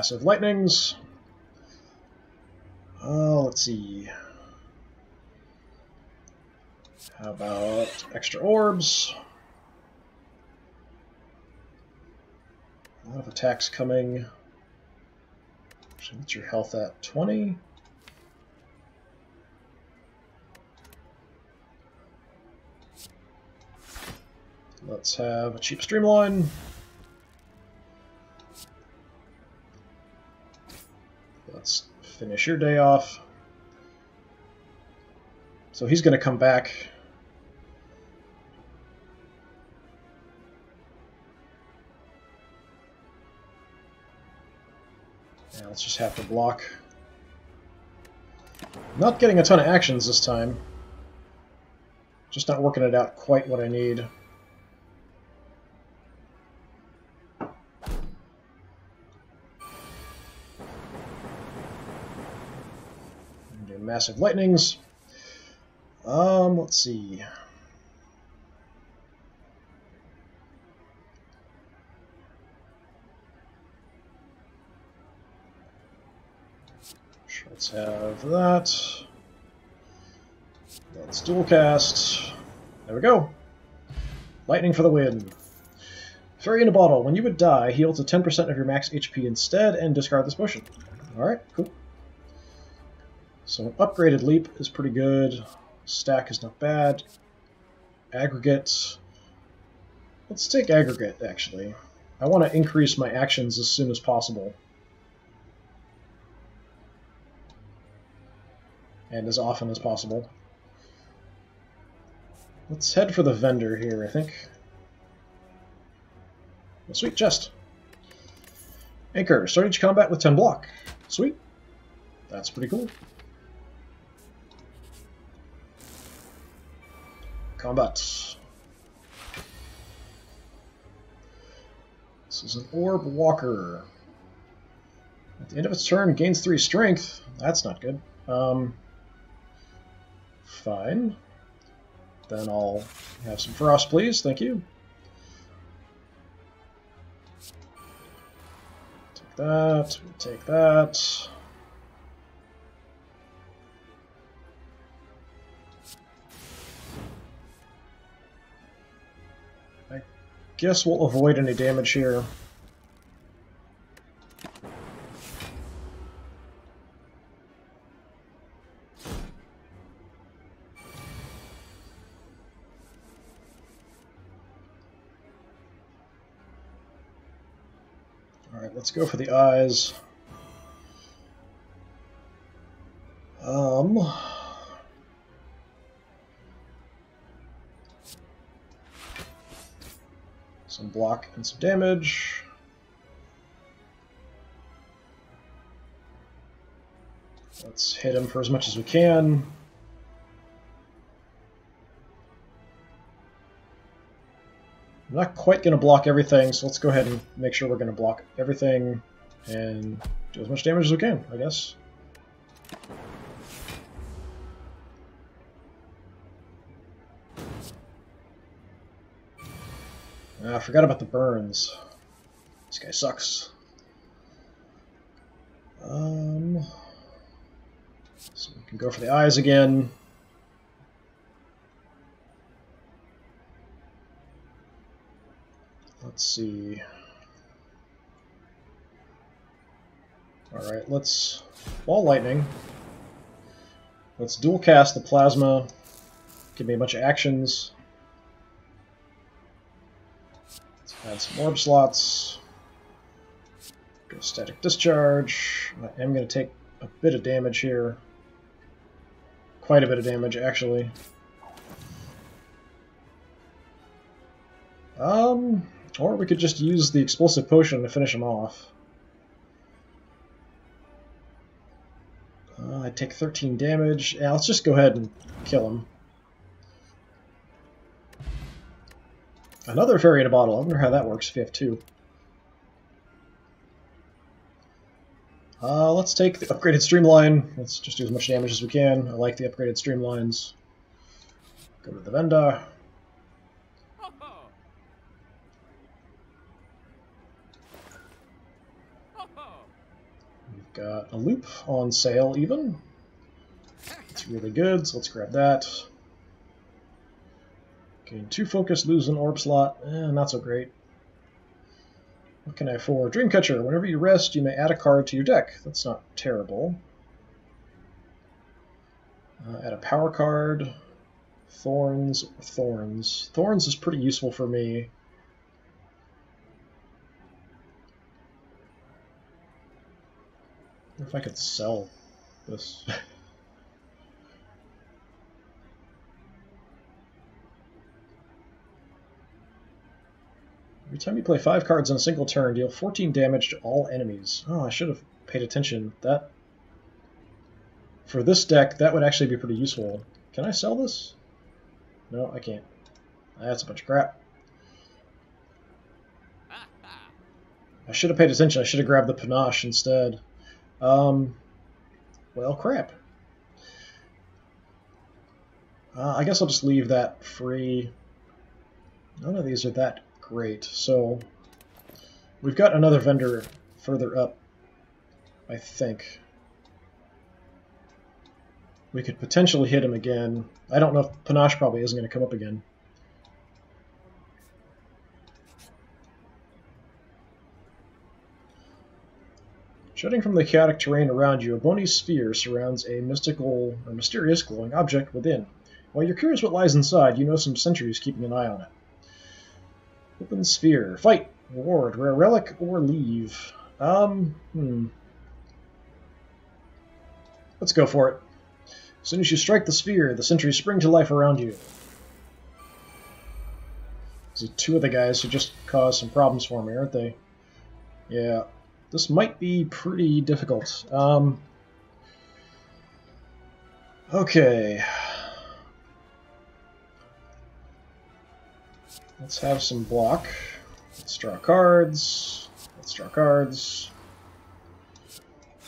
Massive lightnings. Uh, let's see. How about extra orbs? A lot of attacks coming. What's your health at? 20? Let's have a cheap streamline. Finish your day off. So he's going to come back. Yeah, let's just have to block. Not getting a ton of actions this time. Just not working it out quite what I need. Massive lightnings. Um, let's see. Let's have that. Let's dual cast. There we go. Lightning for the win. Fairy in a bottle. When you would die, heal to 10% of your max HP instead and discard this potion. Alright, cool. So an upgraded leap is pretty good. Stack is not bad. Aggregate. Let's take aggregate, actually. I want to increase my actions as soon as possible. And as often as possible. Let's head for the vendor here, I think. A sweet chest. Anchor. Start each combat with 10 block. Sweet. That's pretty cool. Combat. This is an Orb Walker. At the end of its turn, gains 3 strength. That's not good. Um, fine. Then I'll have some Frost, please. Thank you. Take that. Take that. Guess we'll avoid any damage here. Alright, let's go for the eyes. Um... some block and some damage. Let's hit him for as much as we can. I'm not quite going to block everything, so let's go ahead and make sure we're going to block everything and do as much damage as we can, I guess. Ah, I forgot about the burns. This guy sucks. Um, so we can go for the eyes again. Let's see. Alright, let's... Ball Lightning. Let's dual cast the Plasma. Give me a bunch of actions. Add some orb slots. Go static discharge. I am going to take a bit of damage here. Quite a bit of damage, actually. Um, or we could just use the explosive potion to finish him off. Uh, I take 13 damage. Yeah, let's just go ahead and kill him. Another fairy in a bottle. I wonder how that works if you have two. Uh, let's take the upgraded streamline. Let's just do as much damage as we can. I like the upgraded streamlines. Go to the vendor. We've got a loop on sale even. It's really good, so let's grab that. Gain two focus, lose an orb slot. Eh, not so great. What can I afford? Dreamcatcher. Whenever you rest, you may add a card to your deck. That's not terrible. Uh, add a power card. Thorns. Thorns. Thorns is pretty useful for me. if I could sell this. Every time you play five cards in a single turn, deal 14 damage to all enemies. Oh, I should have paid attention. That For this deck, that would actually be pretty useful. Can I sell this? No, I can't. That's a bunch of crap. I should have paid attention. I should have grabbed the panache instead. Um, well, crap. Uh, I guess I'll just leave that free. None of these are that great, so we've got another vendor further up, I think. We could potentially hit him again. I don't know if Panache probably isn't going to come up again. Jutting from the chaotic terrain around you, a bony sphere surrounds a mystical or mysterious glowing object within. While you're curious what lies inside, you know some sentries keeping an eye on it. Open sphere. Fight. Reward. Rare relic or leave. Um, hmm. Let's go for it. As soon as you strike the sphere, the sentries spring to life around you. These are two of the guys who just caused some problems for me, aren't they? Yeah. This might be pretty difficult. Um, okay. Let's have some block. Let's draw cards. Let's draw cards.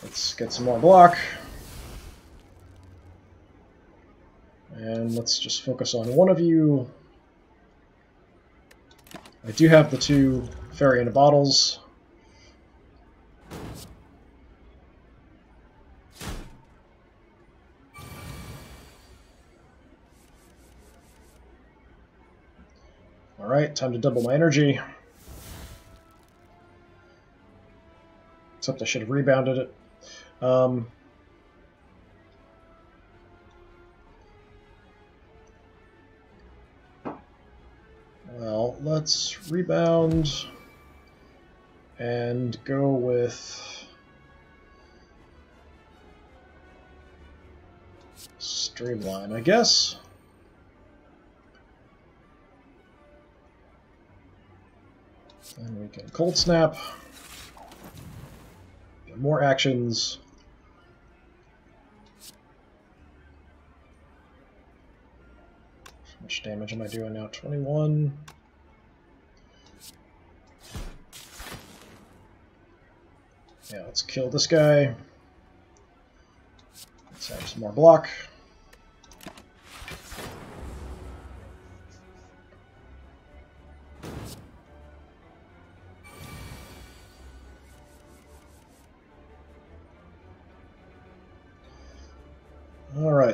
Let's get some more block. And let's just focus on one of you. I do have the two fairy in bottles. Alright, time to double my energy. Except I should have rebounded it. Um, well, let's rebound and go with streamline, I guess. And we can cold snap. Get more actions. How much damage am I doing now? 21. Yeah, let's kill this guy. Let's have some more block.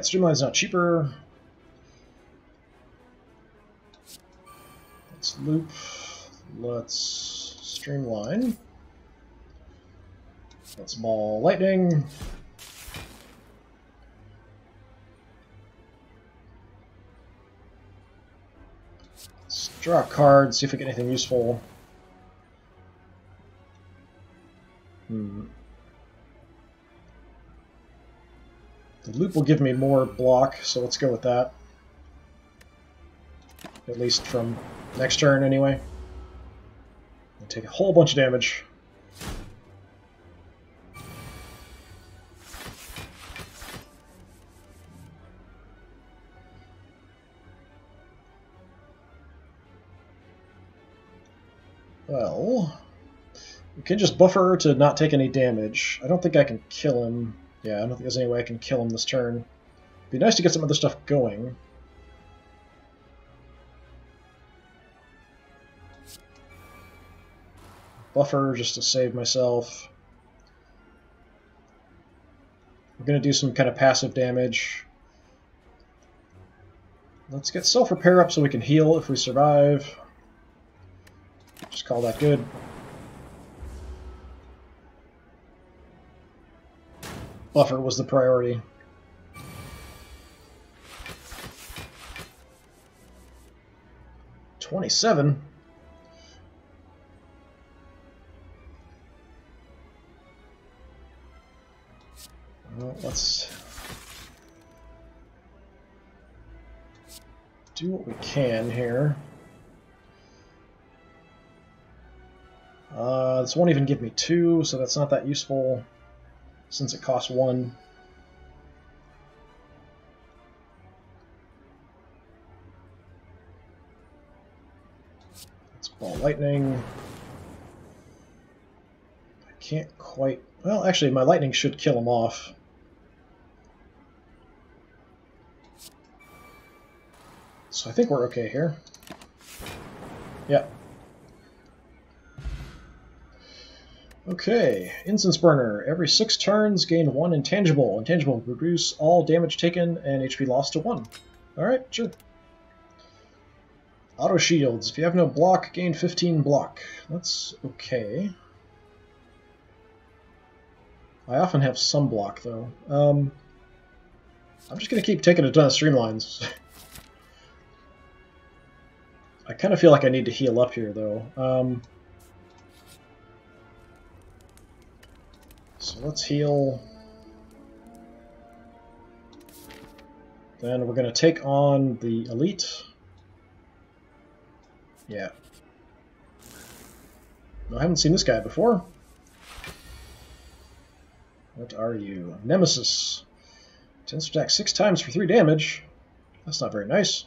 Streamline's not cheaper. Let's loop. Let's streamline. Let's ball lightning. Let's draw a card, see if we get anything useful. Hmm. The loop will give me more block, so let's go with that. At least from next turn, anyway. I'll take a whole bunch of damage. Well, we can just buffer to not take any damage. I don't think I can kill him. Yeah, I don't think there's any way I can kill him this turn. Be nice to get some other stuff going. Buffer just to save myself. I'm going to do some kind of passive damage. Let's get self-repair up so we can heal if we survive. Just call that good. Buffer was the priority. Twenty-seven. Well, let's do what we can here. Uh, this won't even give me two, so that's not that useful since it costs one. Let's ball lightning. I can't quite... Well, actually, my lightning should kill him off. So I think we're okay here. Yeah. Okay, Incense Burner. Every six turns, gain one intangible. Intangible reduce all damage taken and HP lost to one. Alright, sure. Auto shields. If you have no block, gain 15 block. That's okay. I often have some block, though. Um, I'm just going to keep taking a ton of streamlines. I kind of feel like I need to heal up here, though. Um, so let's heal. Then we're going to take on the Elite. Yeah. I haven't seen this guy before. What are you? Nemesis. Tends to attack six times for three damage. That's not very nice.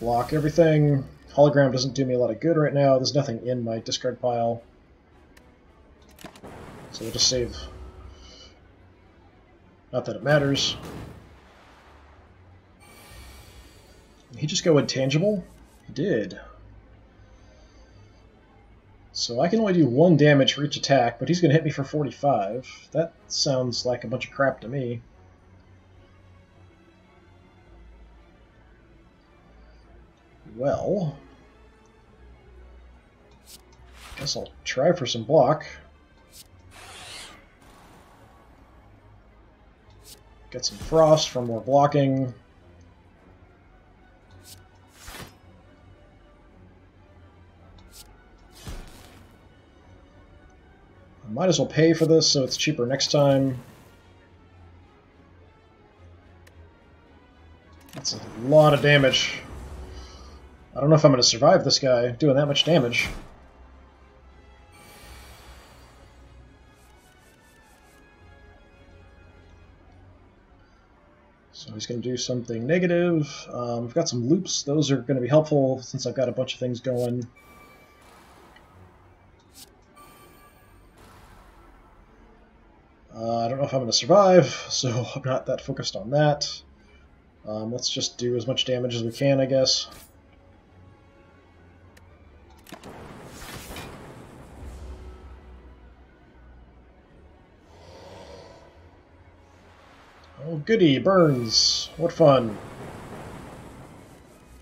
Block everything. Hologram doesn't do me a lot of good right now. There's nothing in my discard pile. So we'll just save. Not that it matters. Did he just go intangible? He did. So I can only do one damage for each attack, but he's going to hit me for 45. That sounds like a bunch of crap to me. Well, guess I'll try for some block. Get some frost for more blocking. I might as well pay for this so it's cheaper next time. That's a lot of damage. I don't know if I'm going to survive this guy doing that much damage. So he's going to do something negative. Um, I've got some loops. Those are going to be helpful since I've got a bunch of things going. Uh, I don't know if I'm going to survive, so I'm not that focused on that. Um, let's just do as much damage as we can, I guess. Goody, Burns. What fun.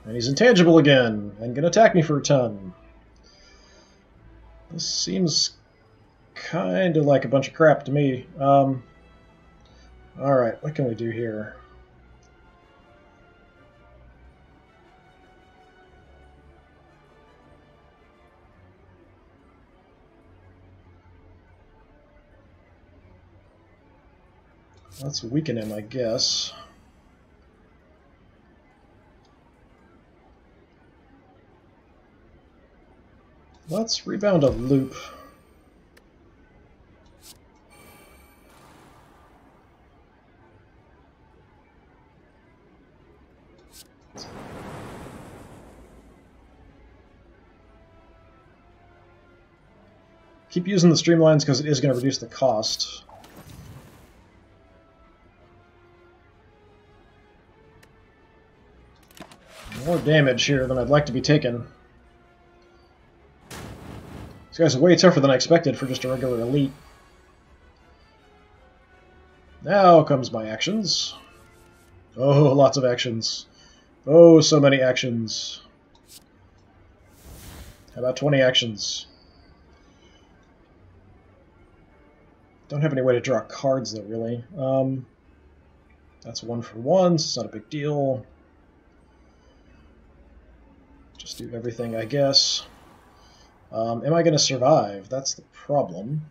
And he's intangible again, and gonna attack me for a ton. This seems kind of like a bunch of crap to me. Um, Alright, what can we do here? Let's weaken him, I guess. Let's rebound a loop. Keep using the streamlines because it is going to reduce the cost. More damage here than I'd like to be taking. This guy's way tougher than I expected for just a regular elite. Now comes my actions. Oh, lots of actions. Oh, so many actions. How about 20 actions? Don't have any way to draw cards, though, really. Um, that's one for one, so it's not a big deal. Just do everything, I guess. Um, am I going to survive? That's the problem.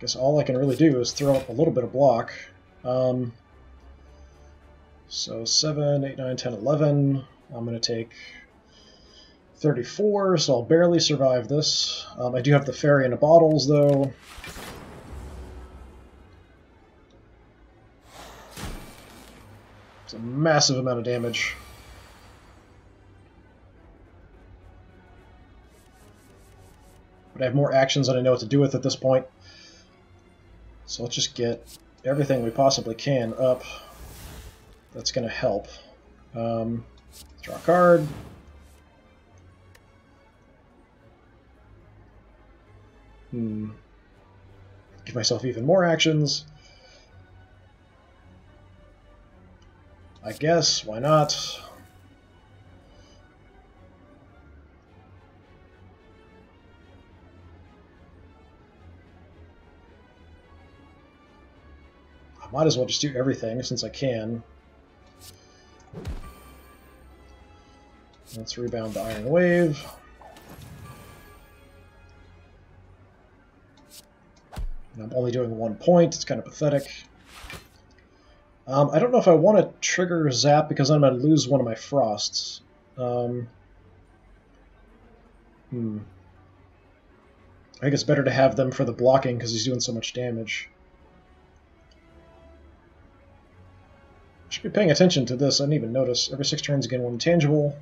guess all I can really do is throw up a little bit of block. Um, So 7, 8, 9, 10, 11. I'm going to take 34, so I'll barely survive this. Um, I do have the fairy in the bottles, though. It's a massive amount of damage. But I have more actions than I know what to do with at this point. So let's just get everything we possibly can up. That's going to help. Um, draw a card. Hmm. Give myself even more actions. I guess, why not? I might as well just do everything since I can. Let's rebound the Iron Wave. I'm only doing one point. It's kind of pathetic. Um, I don't know if I want to trigger Zap because I'm going to lose one of my Frosts. Um, hmm. I think it's better to have them for the blocking because he's doing so much damage. Should be paying attention to this. I didn't even notice. Every six turns, again one intangible.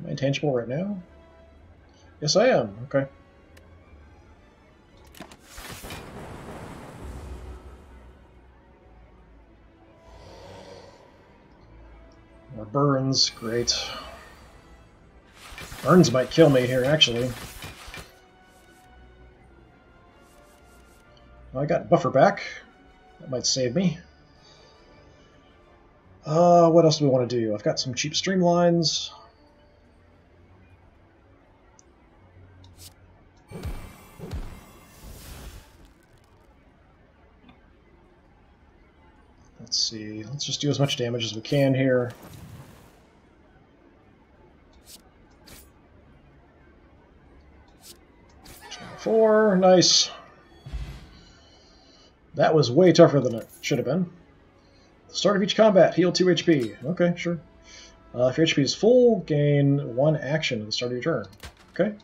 Am I intangible right now? Yes, I am. Okay. Burns. Great. Burns might kill me here, actually. I got buffer back. That might save me. Uh, what else do we want to do? I've got some cheap streamlines. Let's see. Let's just do as much damage as we can here. Four, nice. That was way tougher than it should have been. Start of each combat, heal 2 HP. Okay, sure. Uh, if your HP is full, gain 1 action at the start of your turn. Okay.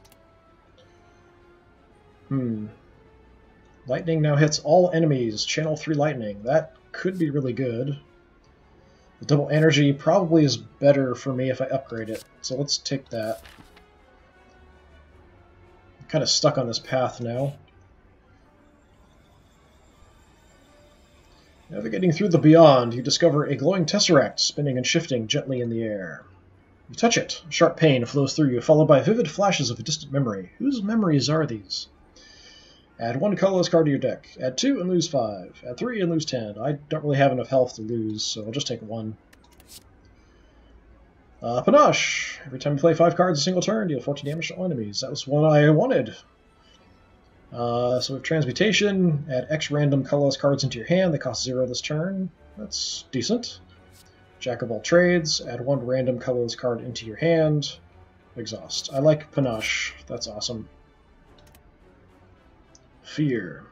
Hmm. Lightning now hits all enemies. Channel 3 lightning. That could be really good. The double energy probably is better for me if I upgrade it. So let's take that. Kind of stuck on this path now. Navigating through the beyond, you discover a glowing tesseract spinning and shifting gently in the air. You touch it. A sharp pain flows through you, followed by vivid flashes of a distant memory. Whose memories are these? Add one colorless card to your deck. Add two and lose five. Add three and lose ten. I don't really have enough health to lose, so I'll just take one. Uh, Panache. Every time you play five cards a single turn, deal 14 damage to all enemies. That was what I wanted. Uh, so we have Transmutation, add X random colorless cards into your hand, they cost zero this turn. That's decent. Jack of all trades, add one random colorless card into your hand. Exhaust. I like Panache, that's awesome. Fear.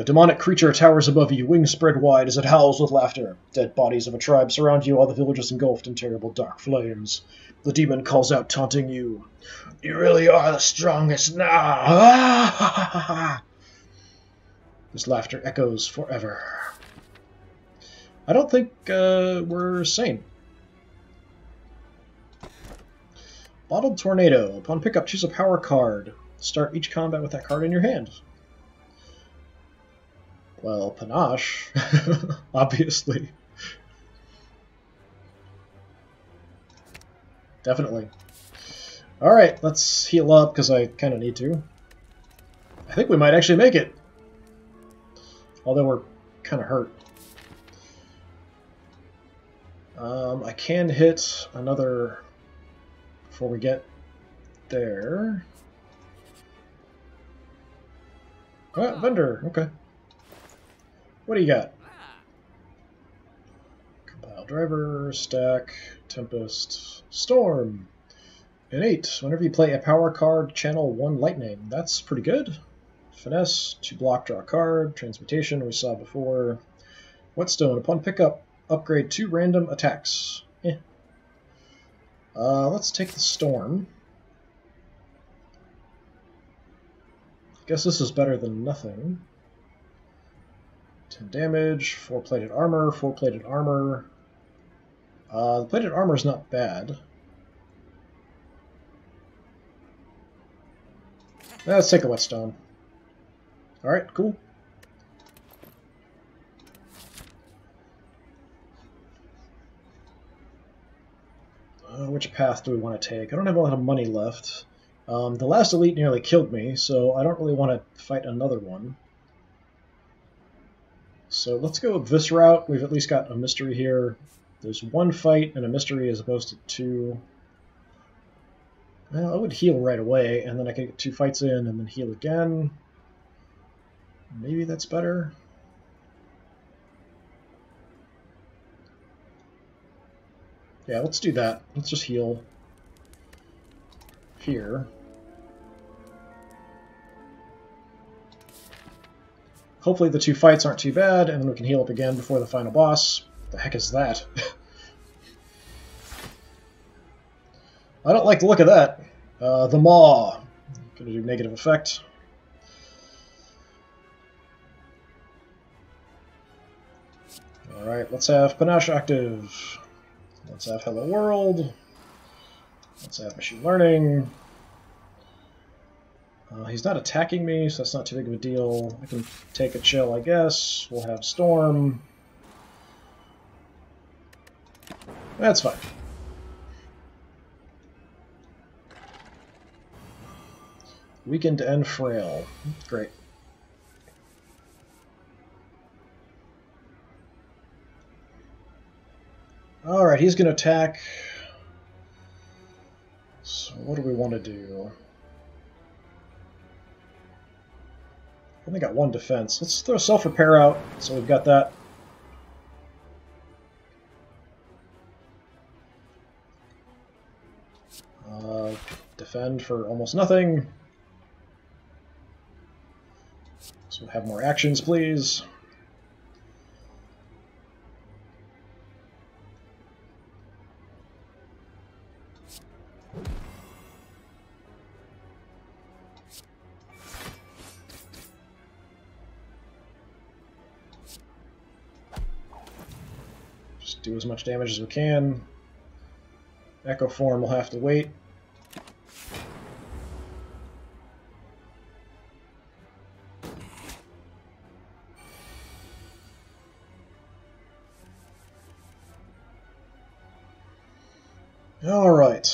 A demonic creature towers above you, wings spread wide as it howls with laughter. Dead bodies of a tribe surround you, all the village engulfed in terrible dark flames. The demon calls out, taunting you. You really are the strongest now. this laughter echoes forever. I don't think uh, we're sane. Bottled Tornado. Upon pickup, choose a power card. Start each combat with that card in your hand. Well, Panache, obviously. Definitely. Alright, let's heal up, because I kind of need to. I think we might actually make it. Although we're kind of hurt. Um, I can hit another before we get there. Oh, vendor, okay. What do you got? Compile driver, stack, tempest, storm. Innate. Whenever you play a power card, channel one lightning. That's pretty good. Finesse, to block, draw a card. Transmutation, we saw before. Whetstone. Upon pickup, upgrade two random attacks. Eh. Uh, let's take the Storm. I guess this is better than nothing. 10 damage, 4 plated armor, 4 plated armor. Uh, the plated armor is not bad. Let's take a whetstone. Alright, cool. Uh, which path do we want to take? I don't have a lot of money left. Um, the last elite nearly killed me, so I don't really want to fight another one. So let's go this route. We've at least got a mystery here. There's one fight and a mystery as opposed to two. Well, I would heal right away, and then I could get two fights in and then heal again. Maybe that's better. Yeah, let's do that. Let's just heal here. Hopefully the two fights aren't too bad, and then we can heal up again before the final boss. The heck is that? I don't like the look of that. Uh, the Maw. Gonna do negative effect. Alright, let's have Panache active. Let's have Hello World. Let's have Machine Learning. Uh, he's not attacking me, so that's not too big of a deal. I can take a chill, I guess. We'll have Storm. That's fine. Weakened and frail. Great. Alright, he's going to attack. So what do we want to do? Only got one defense. Let's throw self-repair out, so we've got that. Uh, defend for almost nothing. So have more actions, please. Much damage as we can. Echo form will have to wait. Alright,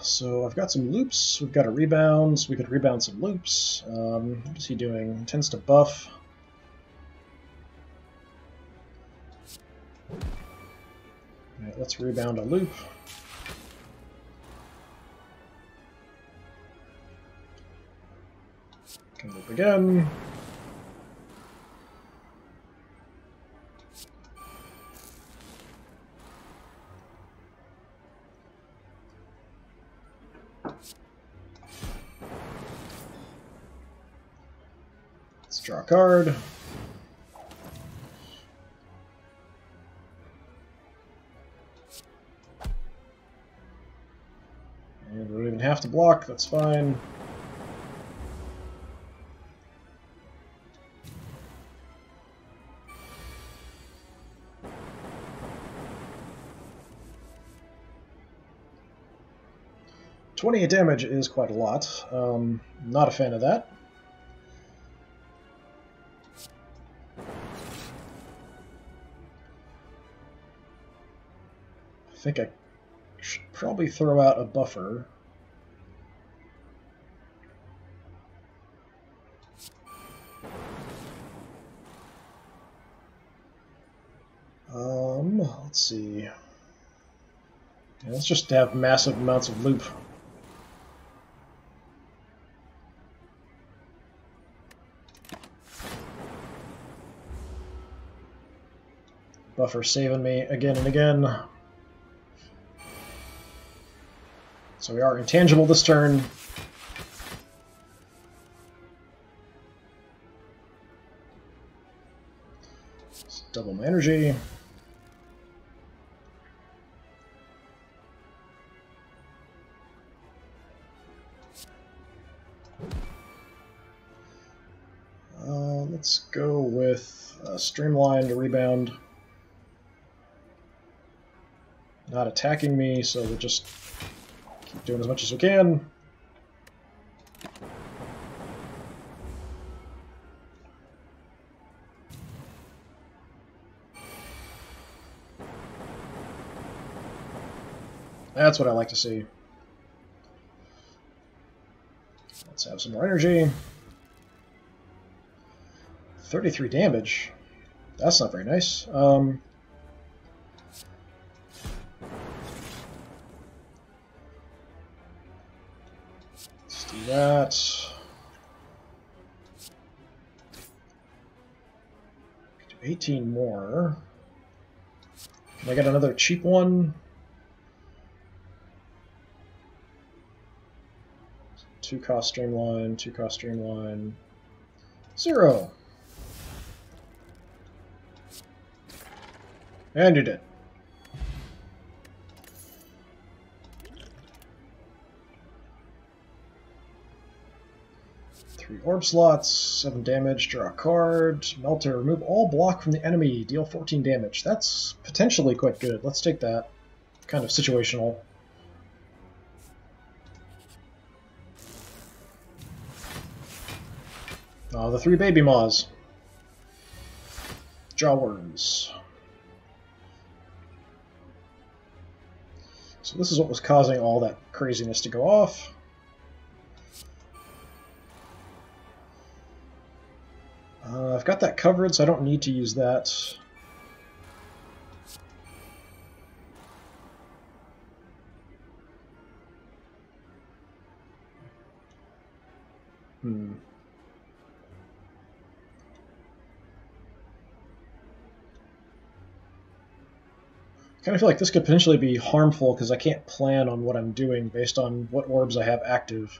so I've got some loops, we've got a rebound, we could rebound some loops. Um, what is he doing? Tends to buff. Let's rebound a loop. Can loop again. Let's draw a card. Have to block, that's fine. Twenty-eight damage is quite a lot. Um, not a fan of that. I think I should probably throw out a buffer. Let's see. Yeah, let's just have massive amounts of loop. Buffer saving me again and again. So we are intangible this turn. double my energy. Go with uh, Streamline to rebound. Not attacking me, so we'll just keep doing as much as we can. That's what I like to see. Let's have some more energy. 33 damage. That's not very nice. Um, let's do that. 18 more. Can I get another cheap one? Two cost streamline, two cost streamline, zero. And you did. Three orb slots, seven damage, draw a card, melter, remove all block from the enemy, deal 14 damage. That's potentially quite good. Let's take that. Kind of situational. Uh, the three baby maws. Jawworms. So this is what was causing all that craziness to go off. Uh, I've got that covered, so I don't need to use that. Kind of feel like this could potentially be harmful because I can't plan on what I'm doing based on what orbs I have active.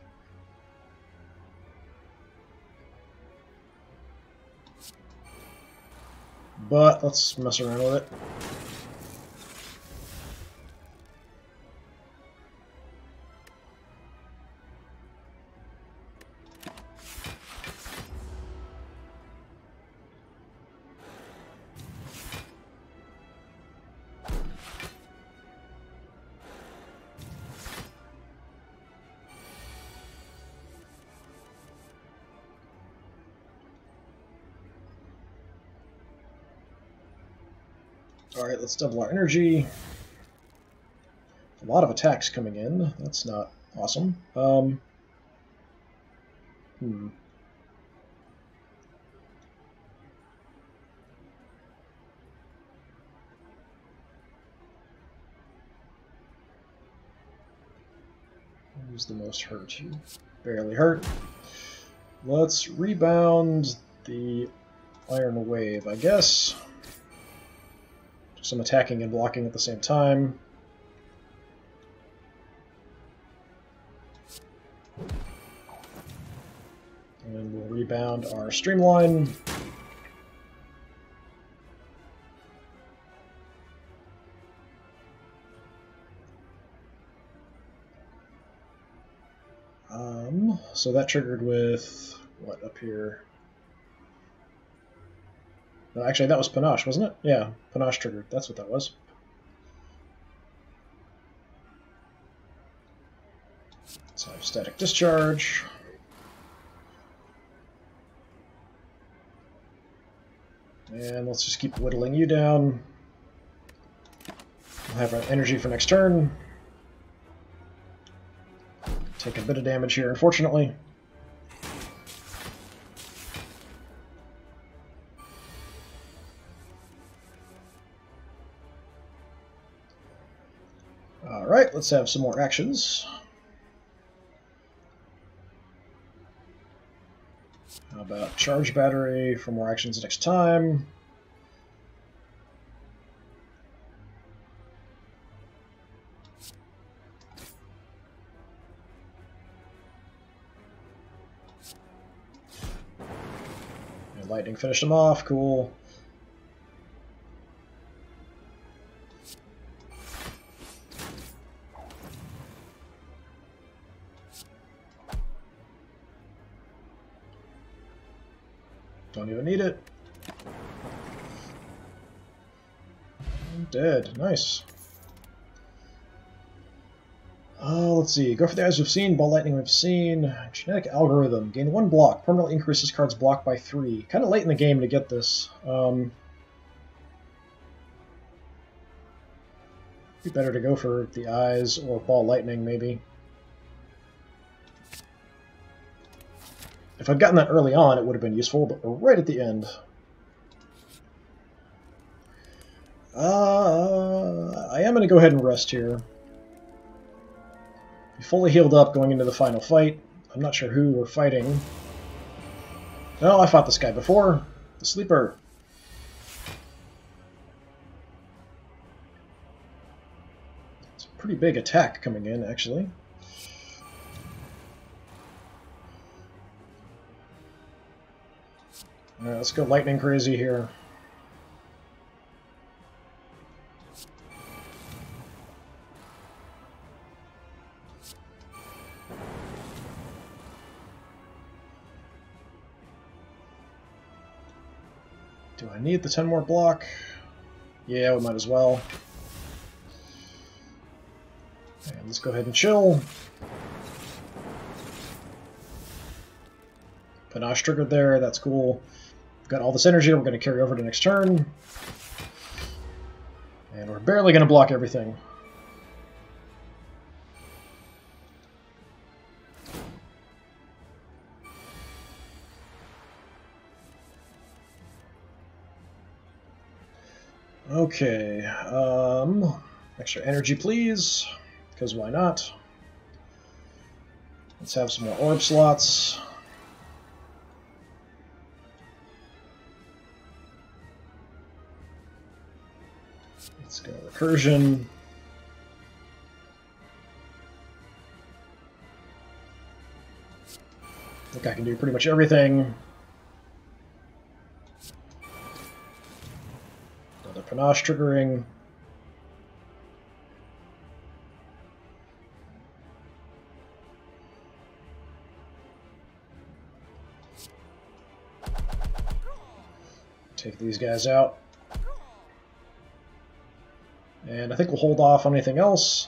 But let's mess around with it. Let's double our energy. A lot of attacks coming in. That's not awesome. Um, hmm. Who's the most hurt? You barely hurt. Let's rebound the Iron Wave, I guess some attacking and blocking at the same time. And we'll rebound our streamline. Um, so that triggered with what up here? Actually, that was Panache, wasn't it? Yeah, Panache triggered. That's what that was. So static discharge. And let's just keep whittling you down. We'll have energy for next turn. Take a bit of damage here, unfortunately. Let's have some more actions. How about charge battery for more actions next time? And lightning finished him off, cool. Nice. Uh, let's see. Go for the eyes we've seen. Ball lightning we've seen. Genetic algorithm. Gain one block. Permanently increases cards blocked by three. Kind of late in the game to get this. Um, be better to go for the eyes or ball lightning, maybe. If I'd gotten that early on, it would have been useful, but right at the end. Uh, I am going to go ahead and rest here. Be fully healed up going into the final fight. I'm not sure who we're fighting. No, I fought this guy before. The Sleeper. It's a pretty big attack coming in, actually. Alright, let's go lightning crazy here. Need the 10 more block? Yeah, we might as well. And let's go ahead and chill. Panache triggered there, that's cool. We've got all this energy, we're going to carry over to next turn. And we're barely going to block everything. Okay, um, extra energy please, because why not? Let's have some more orb slots. Let's go recursion. I think I can do pretty much everything. Panache triggering. Take these guys out. And I think we'll hold off on anything else.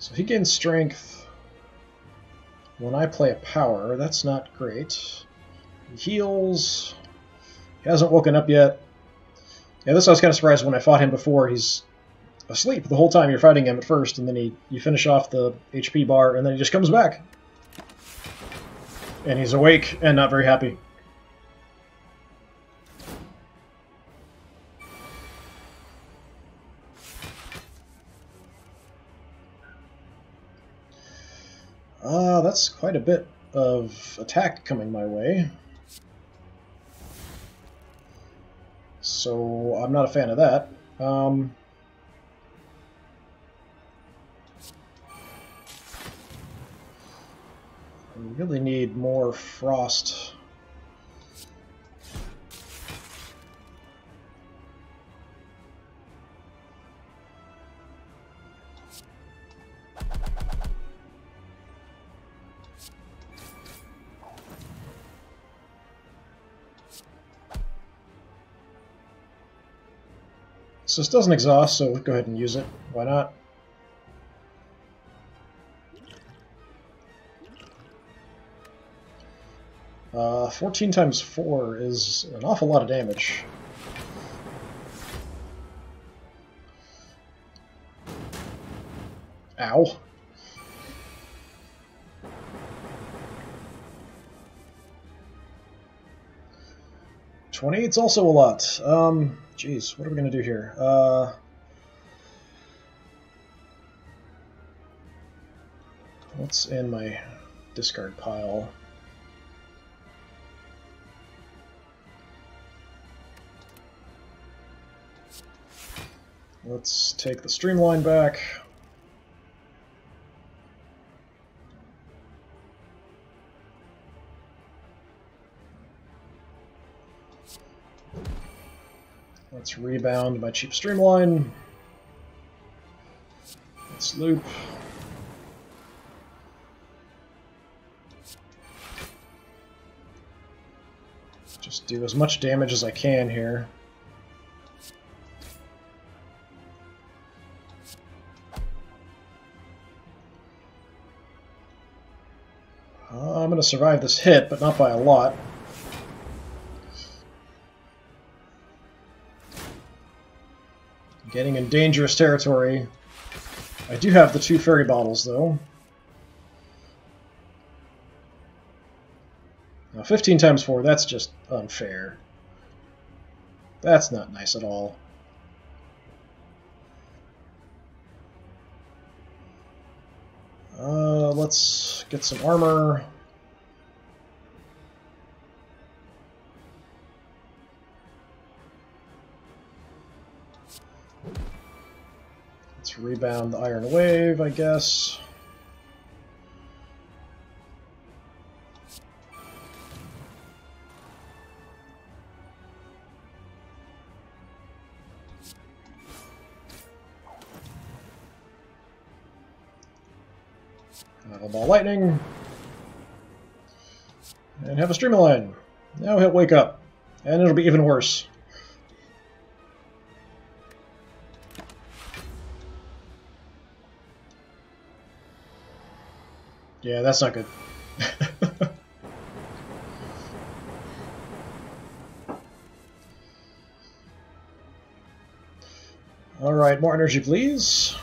So he gains strength when I play a power. That's not great. He heals. He hasn't woken up yet. Yeah, this I was kind of surprised when I fought him before. He's asleep the whole time you're fighting him at first, and then he you finish off the HP bar, and then he just comes back. And he's awake and not very happy. Uh, that's quite a bit of attack coming my way. So I'm not a fan of that. Um, I really need more frost. So this doesn't exhaust, so go ahead and use it. Why not? Uh, 14 times 4 is an awful lot of damage. Ow. Twenty-eight's also a lot. Um, Jeez, what are we going to do here? Uh, what's in my discard pile? Let's take the streamline back. Let's rebound my cheap streamline. Let's loop. Just do as much damage as I can here. Uh, I'm going to survive this hit, but not by a lot. Getting in dangerous territory. I do have the two fairy bottles, though. Now, 15 times 4, that's just unfair. That's not nice at all. Uh, let's get some armor. Let's rebound the Iron Wave, I guess. Ball Lightning. And have a Streamline. Now he'll wake up. And it'll be even worse. Yeah, that's not good. Alright, more energy, please.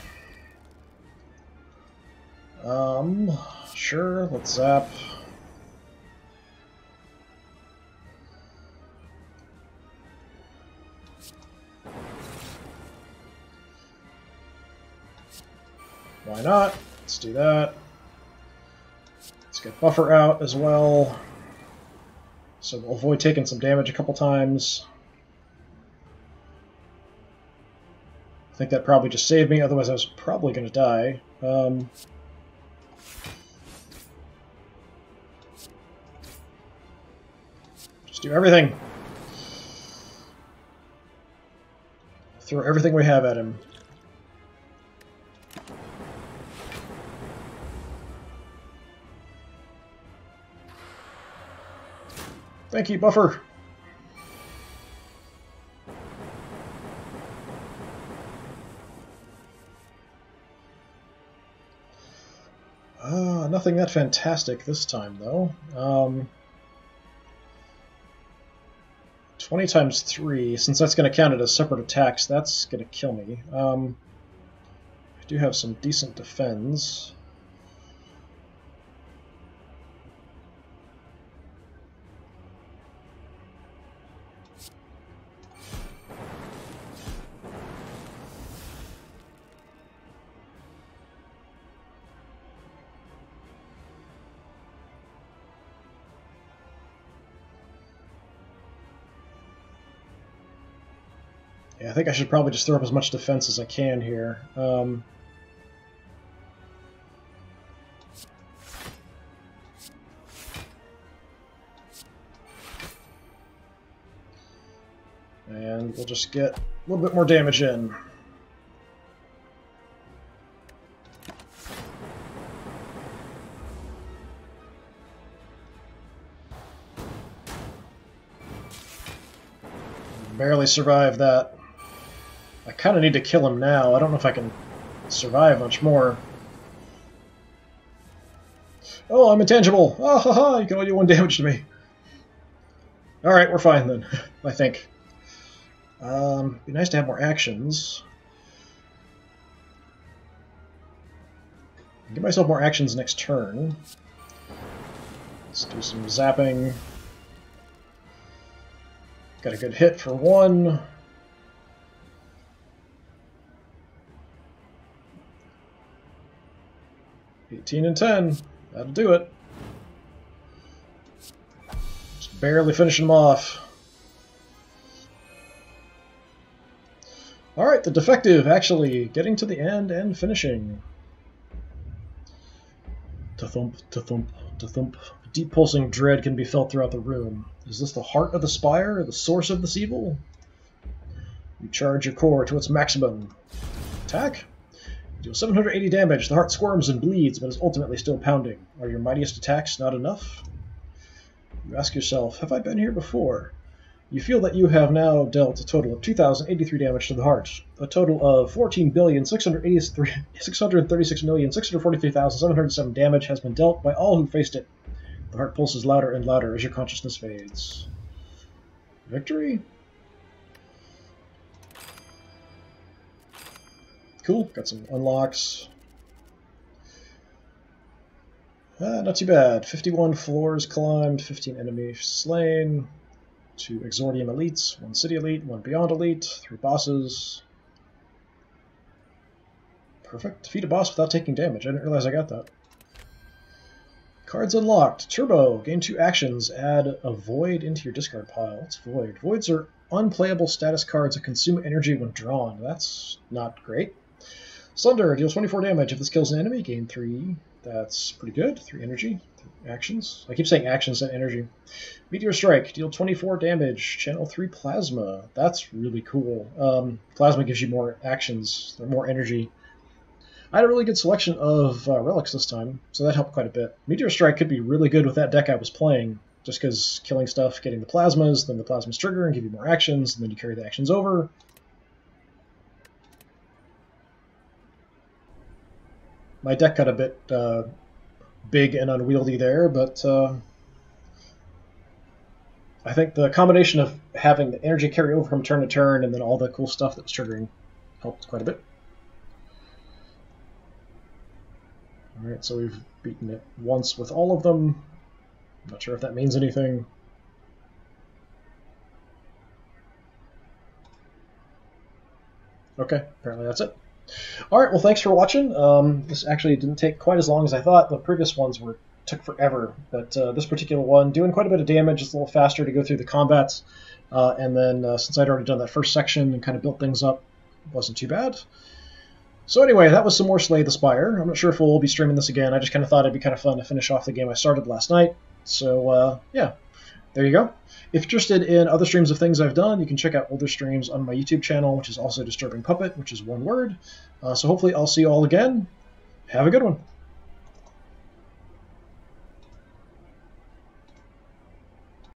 Um, sure, let's zap. Why not? Let's do that. Let's get Buffer out as well. So we'll avoid taking some damage a couple times. I think that probably just saved me, otherwise I was probably going to die. Um, do everything. Throw everything we have at him. Thank you, Buffer. Uh, nothing that fantastic this time, though. Um, 20 times 3, since that's going to count it as separate attacks, that's going to kill me. Um, I do have some decent defense. Think I should probably just throw up as much defense as I can here. Um, and we'll just get a little bit more damage in. Barely survived that. I kind of need to kill him now. I don't know if I can survive much more. Oh, I'm intangible! Ah ha ha! You can only do one damage to me. Alright, we're fine then, I think. Um, be nice to have more actions. Give myself more actions next turn. Let's do some zapping. Got a good hit for one. 18 and 10. That'll do it. Just barely finishing them off. Alright, the defective actually getting to the end and finishing. To thump, to thump, to thump. Deep pulsing dread can be felt throughout the room. Is this the heart of the spire, the source of this evil? You charge your core to its maximum. Attack? Deal 780 damage. The heart squirms and bleeds, but is ultimately still pounding. Are your mightiest attacks not enough? You ask yourself, have I been here before? You feel that you have now dealt a total of 2,083 damage to the heart. A total of 14,636,643,707 damage has been dealt by all who faced it. The heart pulses louder and louder as your consciousness fades. Victory? Cool, got some unlocks. Ah, not too bad. 51 floors climbed, 15 enemies slain, two Exordium elites, one City elite, one Beyond elite, three bosses. Perfect. Defeat a boss without taking damage. I didn't realize I got that. Cards unlocked. Turbo. Gain two actions. Add a void into your discard pile. It's void. Voids are unplayable status cards that consume energy when drawn. That's not great. Sunder deals 24 damage. If this kills an enemy, gain 3. That's pretty good. 3 energy. Three actions. I keep saying actions and energy. Meteor Strike. Deal 24 damage. Channel 3 Plasma. That's really cool. Um, plasma gives you more actions, more energy. I had a really good selection of uh, relics this time, so that helped quite a bit. Meteor Strike could be really good with that deck I was playing, just because killing stuff, getting the plasmas, then the plasmas trigger and give you more actions, and then you carry the actions over. My deck got a bit uh, big and unwieldy there, but uh, I think the combination of having the energy carry over from turn to turn and then all the cool stuff that was triggering helped quite a bit. Alright, so we've beaten it once with all of them. Not sure if that means anything. Okay, apparently that's it. All right, well, thanks for watching. Um, this actually didn't take quite as long as I thought. The previous ones were took forever, but uh, this particular one doing quite a bit of damage. It's a little faster to go through the combats, uh, and then uh, since I'd already done that first section and kind of built things up, wasn't too bad. So anyway, that was some more Slay the Spire. I'm not sure if we'll be streaming this again. I just kind of thought it'd be kind of fun to finish off the game I started last night. So uh, yeah, there you go. If you're interested in other streams of things I've done, you can check out older streams on my YouTube channel, which is also Disturbing Puppet, which is one word. Uh, so hopefully I'll see you all again. Have a good one.